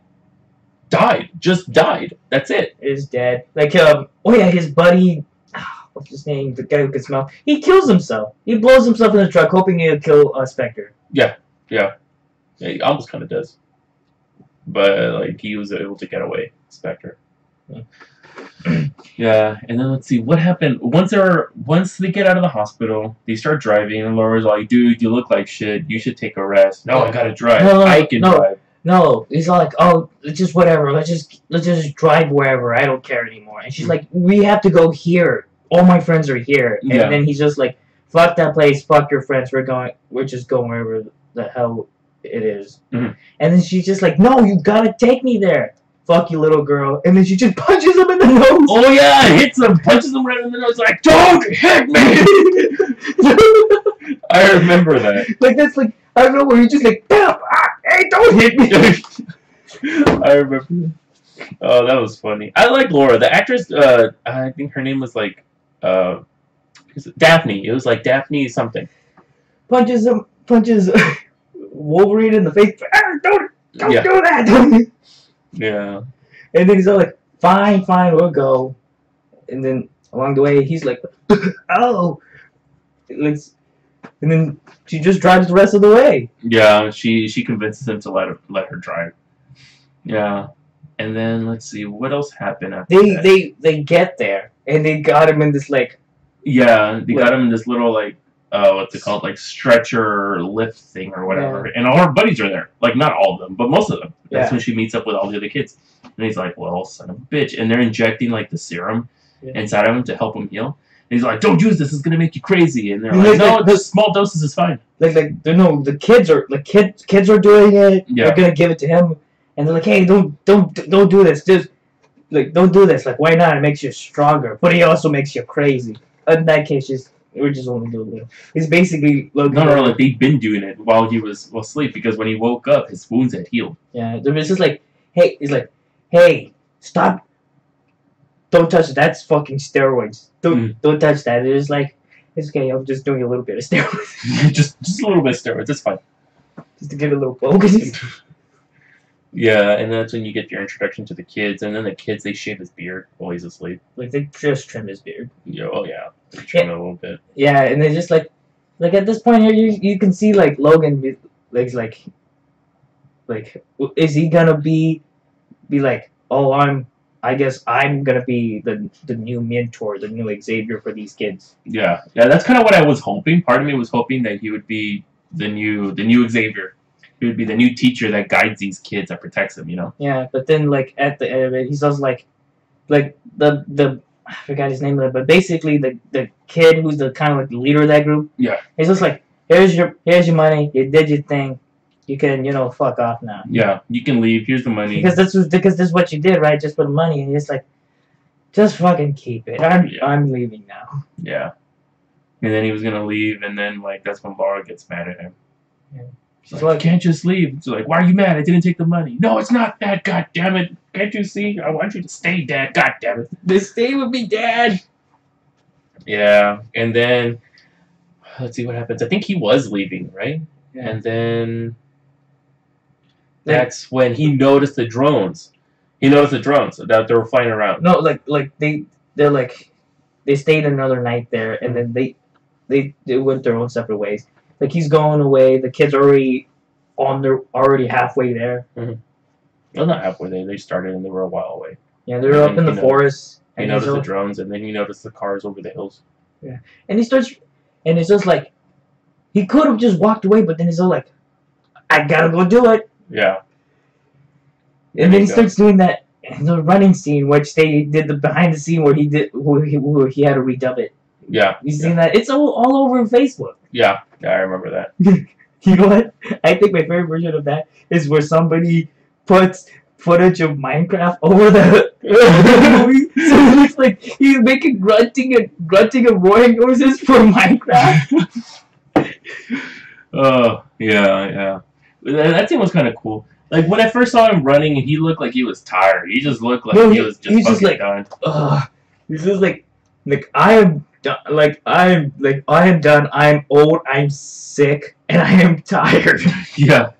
died, just died. That's it. Is dead. Like um, oh yeah, his buddy. What's his name? The guy who can smell. He kills himself. He blows himself in the truck, hoping he'll kill uh, Spectre. Yeah, yeah, he almost kind of does, but like he was able to get away, Spectre. Yeah. Yeah, and then let's see what happened once they're once they get out of the hospital. They start driving, and Laura's like, "Dude, you look like shit. You should take a rest." No, I gotta drive. No, no, I can no. drive. No, he's like, oh, it's just whatever. Let's just let's just drive wherever. I don't care anymore. And she's like, we have to go here. All my friends are here. And Yeah. then he's just like, fuck that place. Fuck your friends. We're going. We're just going wherever the hell it is." Mhm. And then she's just like, no, you gotta take me there. Fuck you, little girl. And then she just punches him in the nose. Oh yeah, hits him, punches him right in the nose, like, "Don't hit me!" I remember that. like that's like I don't know where you just like, "Bam! Ah, hey, don't hit me. I remember. Oh, that was funny. I like Laura. The actress, uh, I think her name was like, uh, Dafne. It was like Dafne something. punches him. Punches Wolverine in the face. Ah, don't don't Yeah. do that. Yeah. And then he's all like, fine, fine, we'll go. And then along the way, he's like, oh. let's. and then she just drives the rest of the way. Yeah. She she convinces him to let her let her drive. Yeah. And then let's see what else happened after They that. they they get there and they got him in this like Yeah, they Like- got him in this little like uh what's it called like stretcher lift thing or whatever, and all her buddies are there. Like not all of them, but most of them. That's Yeah. when she meets up with all the other kids, and he's like, "Well, son of a bitch," and they're injecting like the serum Yeah. inside of him to help him heal. And he's like, "Don't use this; it's gonna make you crazy." And they're like, like, "No, like, just small doses is fine." like like they no the kids are the kids kids are doing it. Yeah. They're gonna give it to him, and they're like, hey, don't don't don't do this. Just like don't do this. Like why not? It makes you stronger, but it also makes you crazy. In that case, just just only doing a little. It's basically. No, no, no, like they've been doing it while he was asleep because when he woke up, his wounds had healed. Yeah, there was just like, hey, he's like, hey, stop. Don't touch it. That's fucking steroids. Don't Mm. don't touch that. It's like, it's okay. I'm just doing a little bit of steroids just, just a little bit of steroids. It's fine. just to get a little focus. Yeah, and that's when you get your introduction to the kids, and then the kids they shave his beard while he's asleep. like they just trim his beard. Yeah, oh yeah, they trim it a little bit. Yeah, and they just like, like at this point here, you you can see like Logan, like like, like is he gonna be, be like, oh, I'm, I guess I'm gonna be the the new mentor, the new Xavier for these kids. Yeah, yeah, that's kind of what I was hoping. Part of me was hoping that he would be the new, the new Xavier. He would be the new teacher that guides these kids, that protects them. You know? Yeah, but then like at the end of it, he's also like, like the the I forgot his name, but basically the the kid who's the kind of like the leader of that group. Yeah. He's just like, here's your here's your money. You did your thing. You can you know fuck off now. Yeah, you can leave. Here's the money. Because this was because this is what you did, right? Just for the money, and he's like, just fucking keep it. I'm Yeah. I'm leaving now. yeah. And then he was gonna leave, and then like that's when Laura gets mad at him. Yeah. She's like, "You can't just leave." She's like, "Why are you mad? I didn't take the money." No, it's not that. God damn it! Can't you see? I want you to stay, Dad. God damn it. This stay with me, Dad. Yeah, and then let's see what happens. I think he was leaving, right? Yeah. And then that's when he noticed the drones. He He noticed the drones that they were flying around. No, like like they they're like they stayed another night there and then they they they went their own separate ways. Like he's going away, the kids already on their already halfway there. Mm-hmm. Well, not halfway there. They started and they were a while away. Yeah, they're up in the You forest and he's noticed the drones, and then he noticed the cars over the hills. Yeah, and he starts and it's just like he could have just walked away, but then he's all like, I gotta go do it. Yeah. And then he you starts doing that the running scene, which they did the behind the scene where he did where he, where he had to redub it. Yeah. You seen that? It's all, all over Facebook. Yeah. Yeah. I remember that. You know what? I think my favorite version of that is where somebody puts footage of Minecraft over the movie, so it looks like he's making grunting and grunting and roaring noises for Minecraft. Oh yeah, yeah. That, scene was kind of cool. Like when I first saw him running, he looked like he was tired. He just looked like No, he he- was just he's just fucking like- done. Ugh, this is like, like I am done. Like I am like I am done. I am old. I'm sick, and I am tired. Yeah.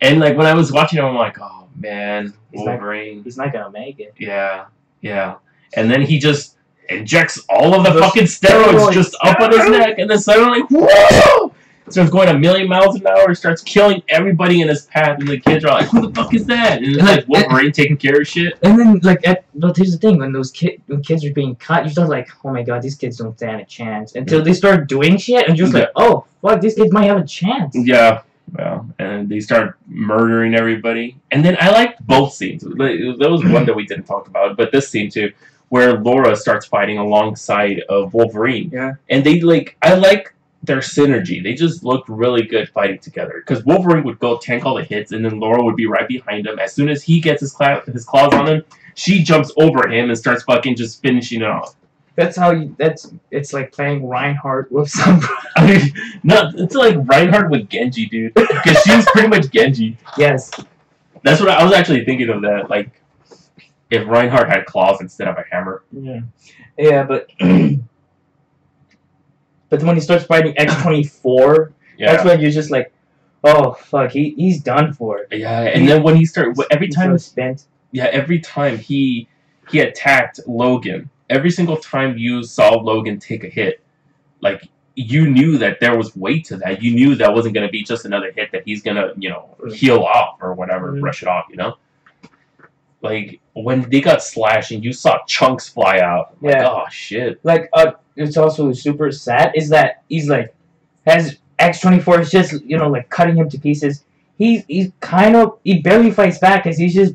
And like when I was watching him, I'm like, oh man, He's not- Wolverine. He's not gonna make it. Yeah, yeah. And then he just injects all of the The fucking steroids steroids. just up on his neck, and then suddenly, whoa! Starts going a million miles an hour, starts killing everybody in his path, and the kids are like, "Who the fuck is that?" And it's like Wolverine taking care of shit. And then like, at, but here's the thing: when those kid, when kids are being cut, you start like, oh my god, these kids don't stand a chance until they start doing shit, and you're just like, oh fuck, these kids might have a chance. Yeah, yeah. And they start murdering everybody. And then I liked both scenes. Like, There was one that we didn't talk about, but this scene too, where Laura starts fighting alongside of Wolverine. Yeah. And they like, I like their synergy. They just looked really good fighting together. Because Wolverine would go tank all the hits, and then Laura would be right behind him. As soon as he gets his cla- his claws on him, she jumps over him and starts fucking just finishing it off. That's how you. That's it's like playing Reinhardt with some. I mean, no, it's like Reinhardt with Genji, dude. Because she's pretty much Genji. yes. That's what I, I was actually thinking of. That like, if Reinhardt had claws instead of a hammer. Yeah. Yeah, but. but when he starts fighting X twenty four, that's when you're just like, oh fuck, he he's done for. yeah. And then when he started, every time, so spent. yeah, every time he he attacked Logan, every single time you saw Logan take a hit, like you knew that there was weight to that. You knew that wasn't gonna be just another hit that he's gonna, you know, heal off or whatever, Mhm. brush it off, you know. Like when they got slashed and you saw chunks fly out, like, Yeah. oh shit. like uh it's also super sad is that he's like has X twenty four is just you know like cutting him to pieces. He's he's kind of he barely fights back because he's just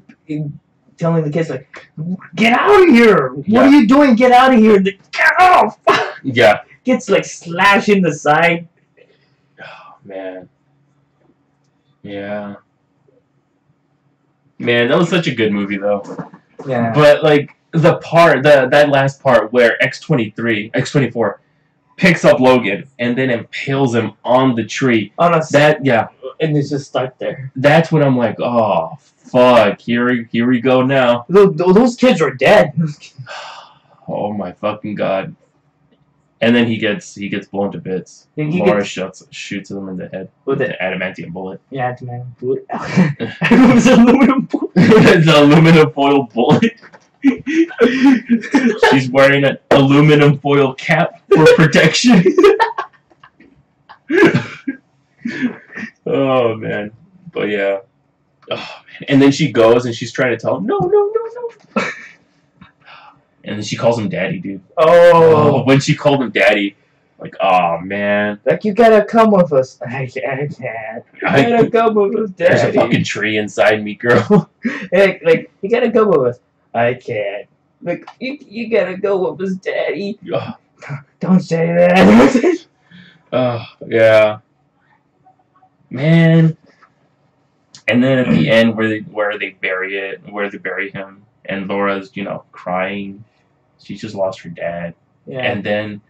telling the kids like, "Get out of here! What Yeah. are you doing? Get out of here! They- Get off!" Yeah. Gets like slashed in the side. Oh, man. Yeah. Man, that was such a good movie though. Yeah. But like the part, the that last part where X twenty three, X twenty four, picks up Logan and then impales him on the tree. On a That yeah, and it's just stuck there. that's when I'm like, oh fuck, here we here we go now. Those, those kids are dead. Oh my fucking god. And then he gets he gets blown to bits. Laura gets- shoots shoots him in the head With an adamantium bullet. Yeah, man. it was aluminum. bullet. the aluminum foil bullet. She's wearing an aluminum foil cap for protection. oh man, but yeah. Oh man, and then she goes and she's trying to tell him, no, no, no, no. And then she calls him daddy, dude. Oh, Oh, when she called him daddy, like, oh man, like you gotta come with us. I can't. I. You gotta come with us, there's a fucking tree inside me, girl. like, like you gotta go with us. I can't. Like you, you gotta go with us, daddy. Ugh. Don't say that. Oh, yeah. Man. And then at the end where they where they bury it, where they bury him, and Laura's, you know, crying. She's just lost her dad. yeah. And then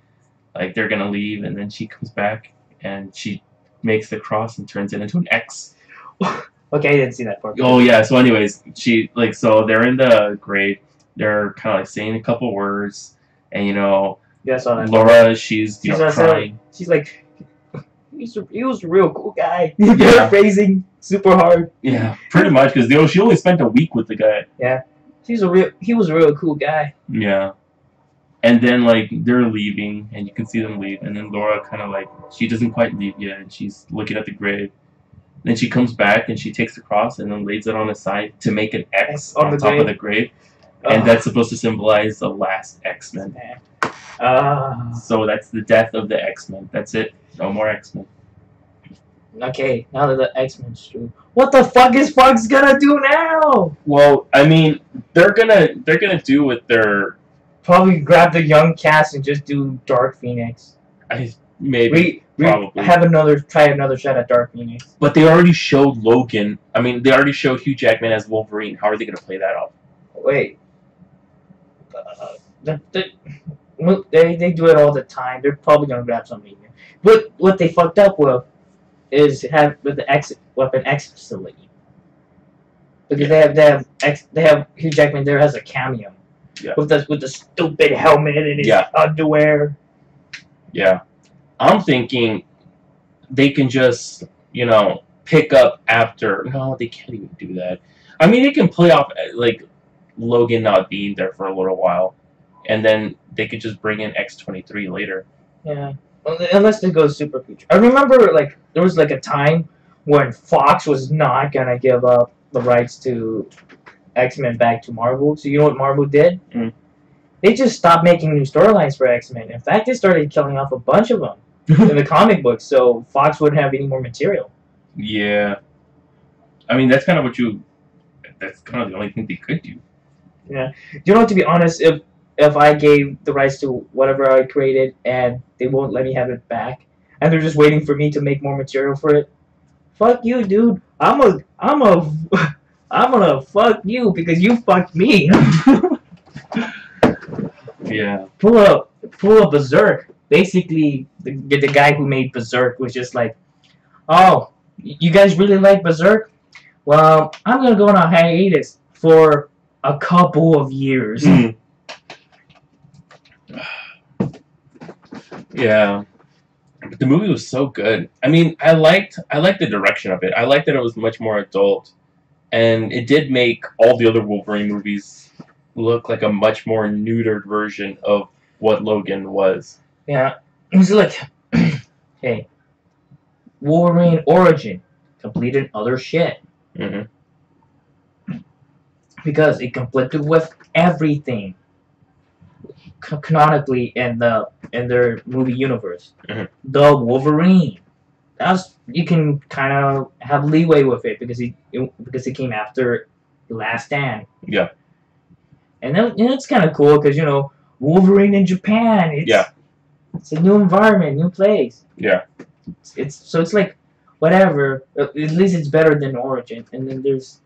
like they're gonna leave and then she comes back and she makes the cross and turns it into an X. okay, I didn't see that part. Oh yeah, so anyways, she like so they're in the grave, they're kinda like saying a couple words and you know, Yeah, I saw. Laura she's you She's know crying. She's like, he's a, he was a real cool guy. Yeah. Paraphrasing super hard. Yeah, pretty much because she only spent a week with the guy. Yeah. He's a real. He was a real cool guy. Yeah. And then like they're leaving, and you can see them leave, and then Laura kind of like she doesn't quite leave yet, and she's looking at the grave. Then she comes back and she takes the cross and then lays it on the side to make an X X on on, the top grave. of the grave, and that's supposed to symbolize the last X Men. Ah. So that's the death of the X Men. That's it. No more X Men. okay, now that the X Men's true, what the fuck is Fox gonna do now? Well, I mean, they're gonna they're gonna do with their Probably grab the young cast and just do Dark Phoenix. I maybe, We probably. have another try another shot at Dark Phoenix. but they already showed Logan. I mean, they already showed Hugh Jackman as Wolverine. How are they gonna play that off? Wait. Uh, the, the, they, they do it all the time. They're probably gonna grab somebody new. But what they fucked up with is have with the X Weapon X facility. Because they have they have X they have Hugh Jackman there has a cameo. Yeah. With the with the stupid helmet and his Yeah. underwear. Yeah, I'm thinking they can just you know pick up after. No, they can't even do that. I mean, they can play off uh, like Logan not being there for a little while, and then they could just bring in X23 later. Yeah. Unless they go super future. I remember like there was like a time when Fox was not gonna give up the rights to X Men back to Marvel. So you know what Marvel did? Mm. They just stopped making new storylines for X Men. In fact, they started killing off a bunch of them in the comic books, so Fox wouldn't have any more material. Yeah, I mean that's kind of what you. That's kind of the only thing they could do. Yeah, you know, to be honest, if if I gave the rights to whatever I created and they won't let me have it back, and they're just waiting for me to make more material for it, fuck you, dude. I'm a I'm a I'm gonna fuck you because you fucked me. Yeah, pull up pull up Berserk. Basically, the the guy who made Berserk was just like, oh, you guys really like Berserk? Well, I'm gonna go on a hiatus for a couple of years. Hmm. yeah. But the movie was so good. I mean, I liked I liked the direction of it. I liked that it was much more adult, and it did make all the other Wolverine movies look like a much more neutered version of what Logan was. Yeah, it was like, hey, Wolverine Origin completed other shit hmm because it conflicted with everything ca- canonically in the in their movie universe. Mhm. The Wolverine. That's you can kind of have leeway with it because he it, because it came after the Last Stand. Yeah. And then and it's kind of cool because you know Wolverine in Japan. It's, Yeah. It's a new environment, new place. Yeah. It's, it's so it's like whatever. At least it's better than Origin. And then there's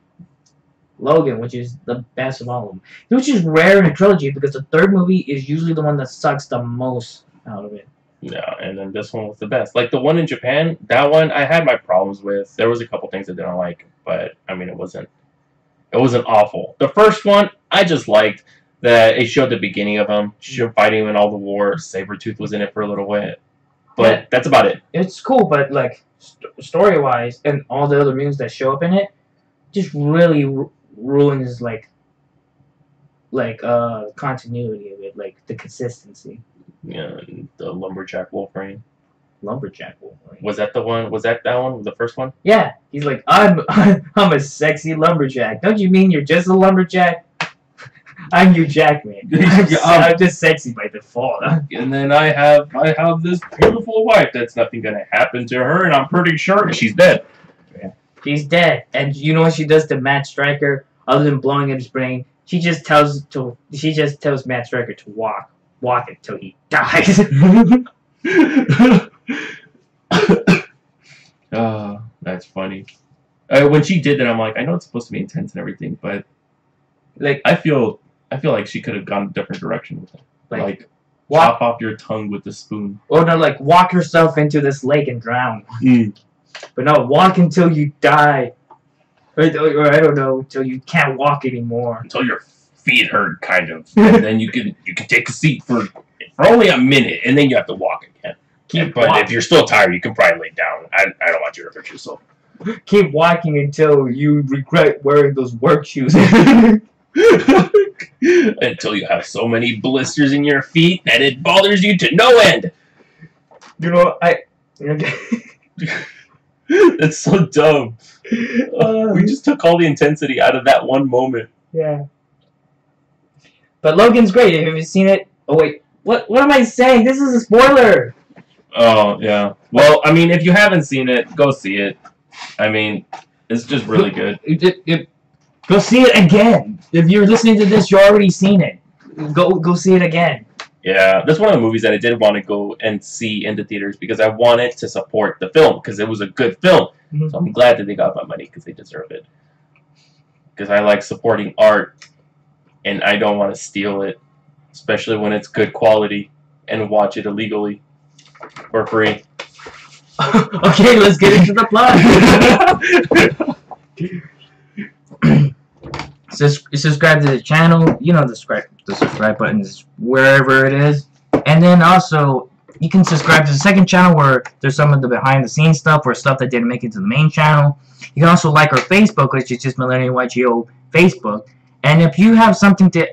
Logan, which is the best of all of them. Which is rare in a trilogy because the third movie is usually the one that sucks the most out of it. Yeah, and then this one was the best. Like the one in Japan, that one I had my problems with. There was a couple things I didn't like, but I mean it wasn't it wasn't awful. The first one I just liked that it showed the beginning of him, showed fighting him in all the war. Sabretooth was in it for a little bit. But Yeah. that's about it. It's cool, but like st- story wise, and all the other mutants that show up in it, just really ru- ruins like like uh continuity of it, like the consistency. Yeah, and the lumberjack Wolverine. Lumberjack Wolverine. Was that the one? Was that that one? The first one? Yeah, he's like, I'm I'm a sexy lumberjack. Don't you mean you're just a lumberjack? I'm Hugh Jackman. I'm, Yeah, I'm just sexy by default. And then I have I have this beautiful wife that's nothing gonna happen to her, and I'm pretty sure she's dead. Yeah. She's dead. And you know what she does to Matt Stryker other than blowing up his brain? She just tells to she just tells Matt Stryker to walk. Walk until he dies. Oh, that's funny. Uh, when she did that, I'm like, I know it's supposed to be intense and everything, but like I feel I feel like she could have gone a different direction with it. like, Like, walk chop off your tongue with the spoon. or no like walk yourself into this lake and drown. Mm. But no, walk until you die. Or, or I don't know, until you can't walk anymore. Until your feet hurt, kind of, and then you can you can take a seat for for only a minute, and then you have to walk again. Keep but walk- if you're still tired, you can probably lay down. I, I don't want you to hurt yourself. keep walking until you regret wearing those work shoes. Until you have so many blisters in your feet that it bothers you to no end. You know, I. That's so dumb. Uh, we just took all the intensity out of that one moment. Yeah. But Logan's great. Have you seen it? Oh wait, what? What am I saying? This is a spoiler. Oh yeah. Well, I mean, if you haven't seen it, go see it. I mean, it's just really good. It, it, it- go see it again. If you're listening to this, you already seen it. Go go see it again. Yeah, that's one of the movies that I did want to go and see in the theaters because I wanted to support the film because it was a good film. Mhm. So I'm glad that they got my money because they deserve it. Because I like supporting art, and I don't want to steal it, especially when it's good quality, and watch it illegally for free. okay, let's get into the plot. Sus- subscribe to the channel. You know the subscribe the subscribe button is wherever it is, and then also you can subscribe to the second channel where there's some of the behind the scenes stuff or stuff that didn't make it to the main channel. You can also like our Facebook, which is just Millennial YGO Facebook. And if you have something to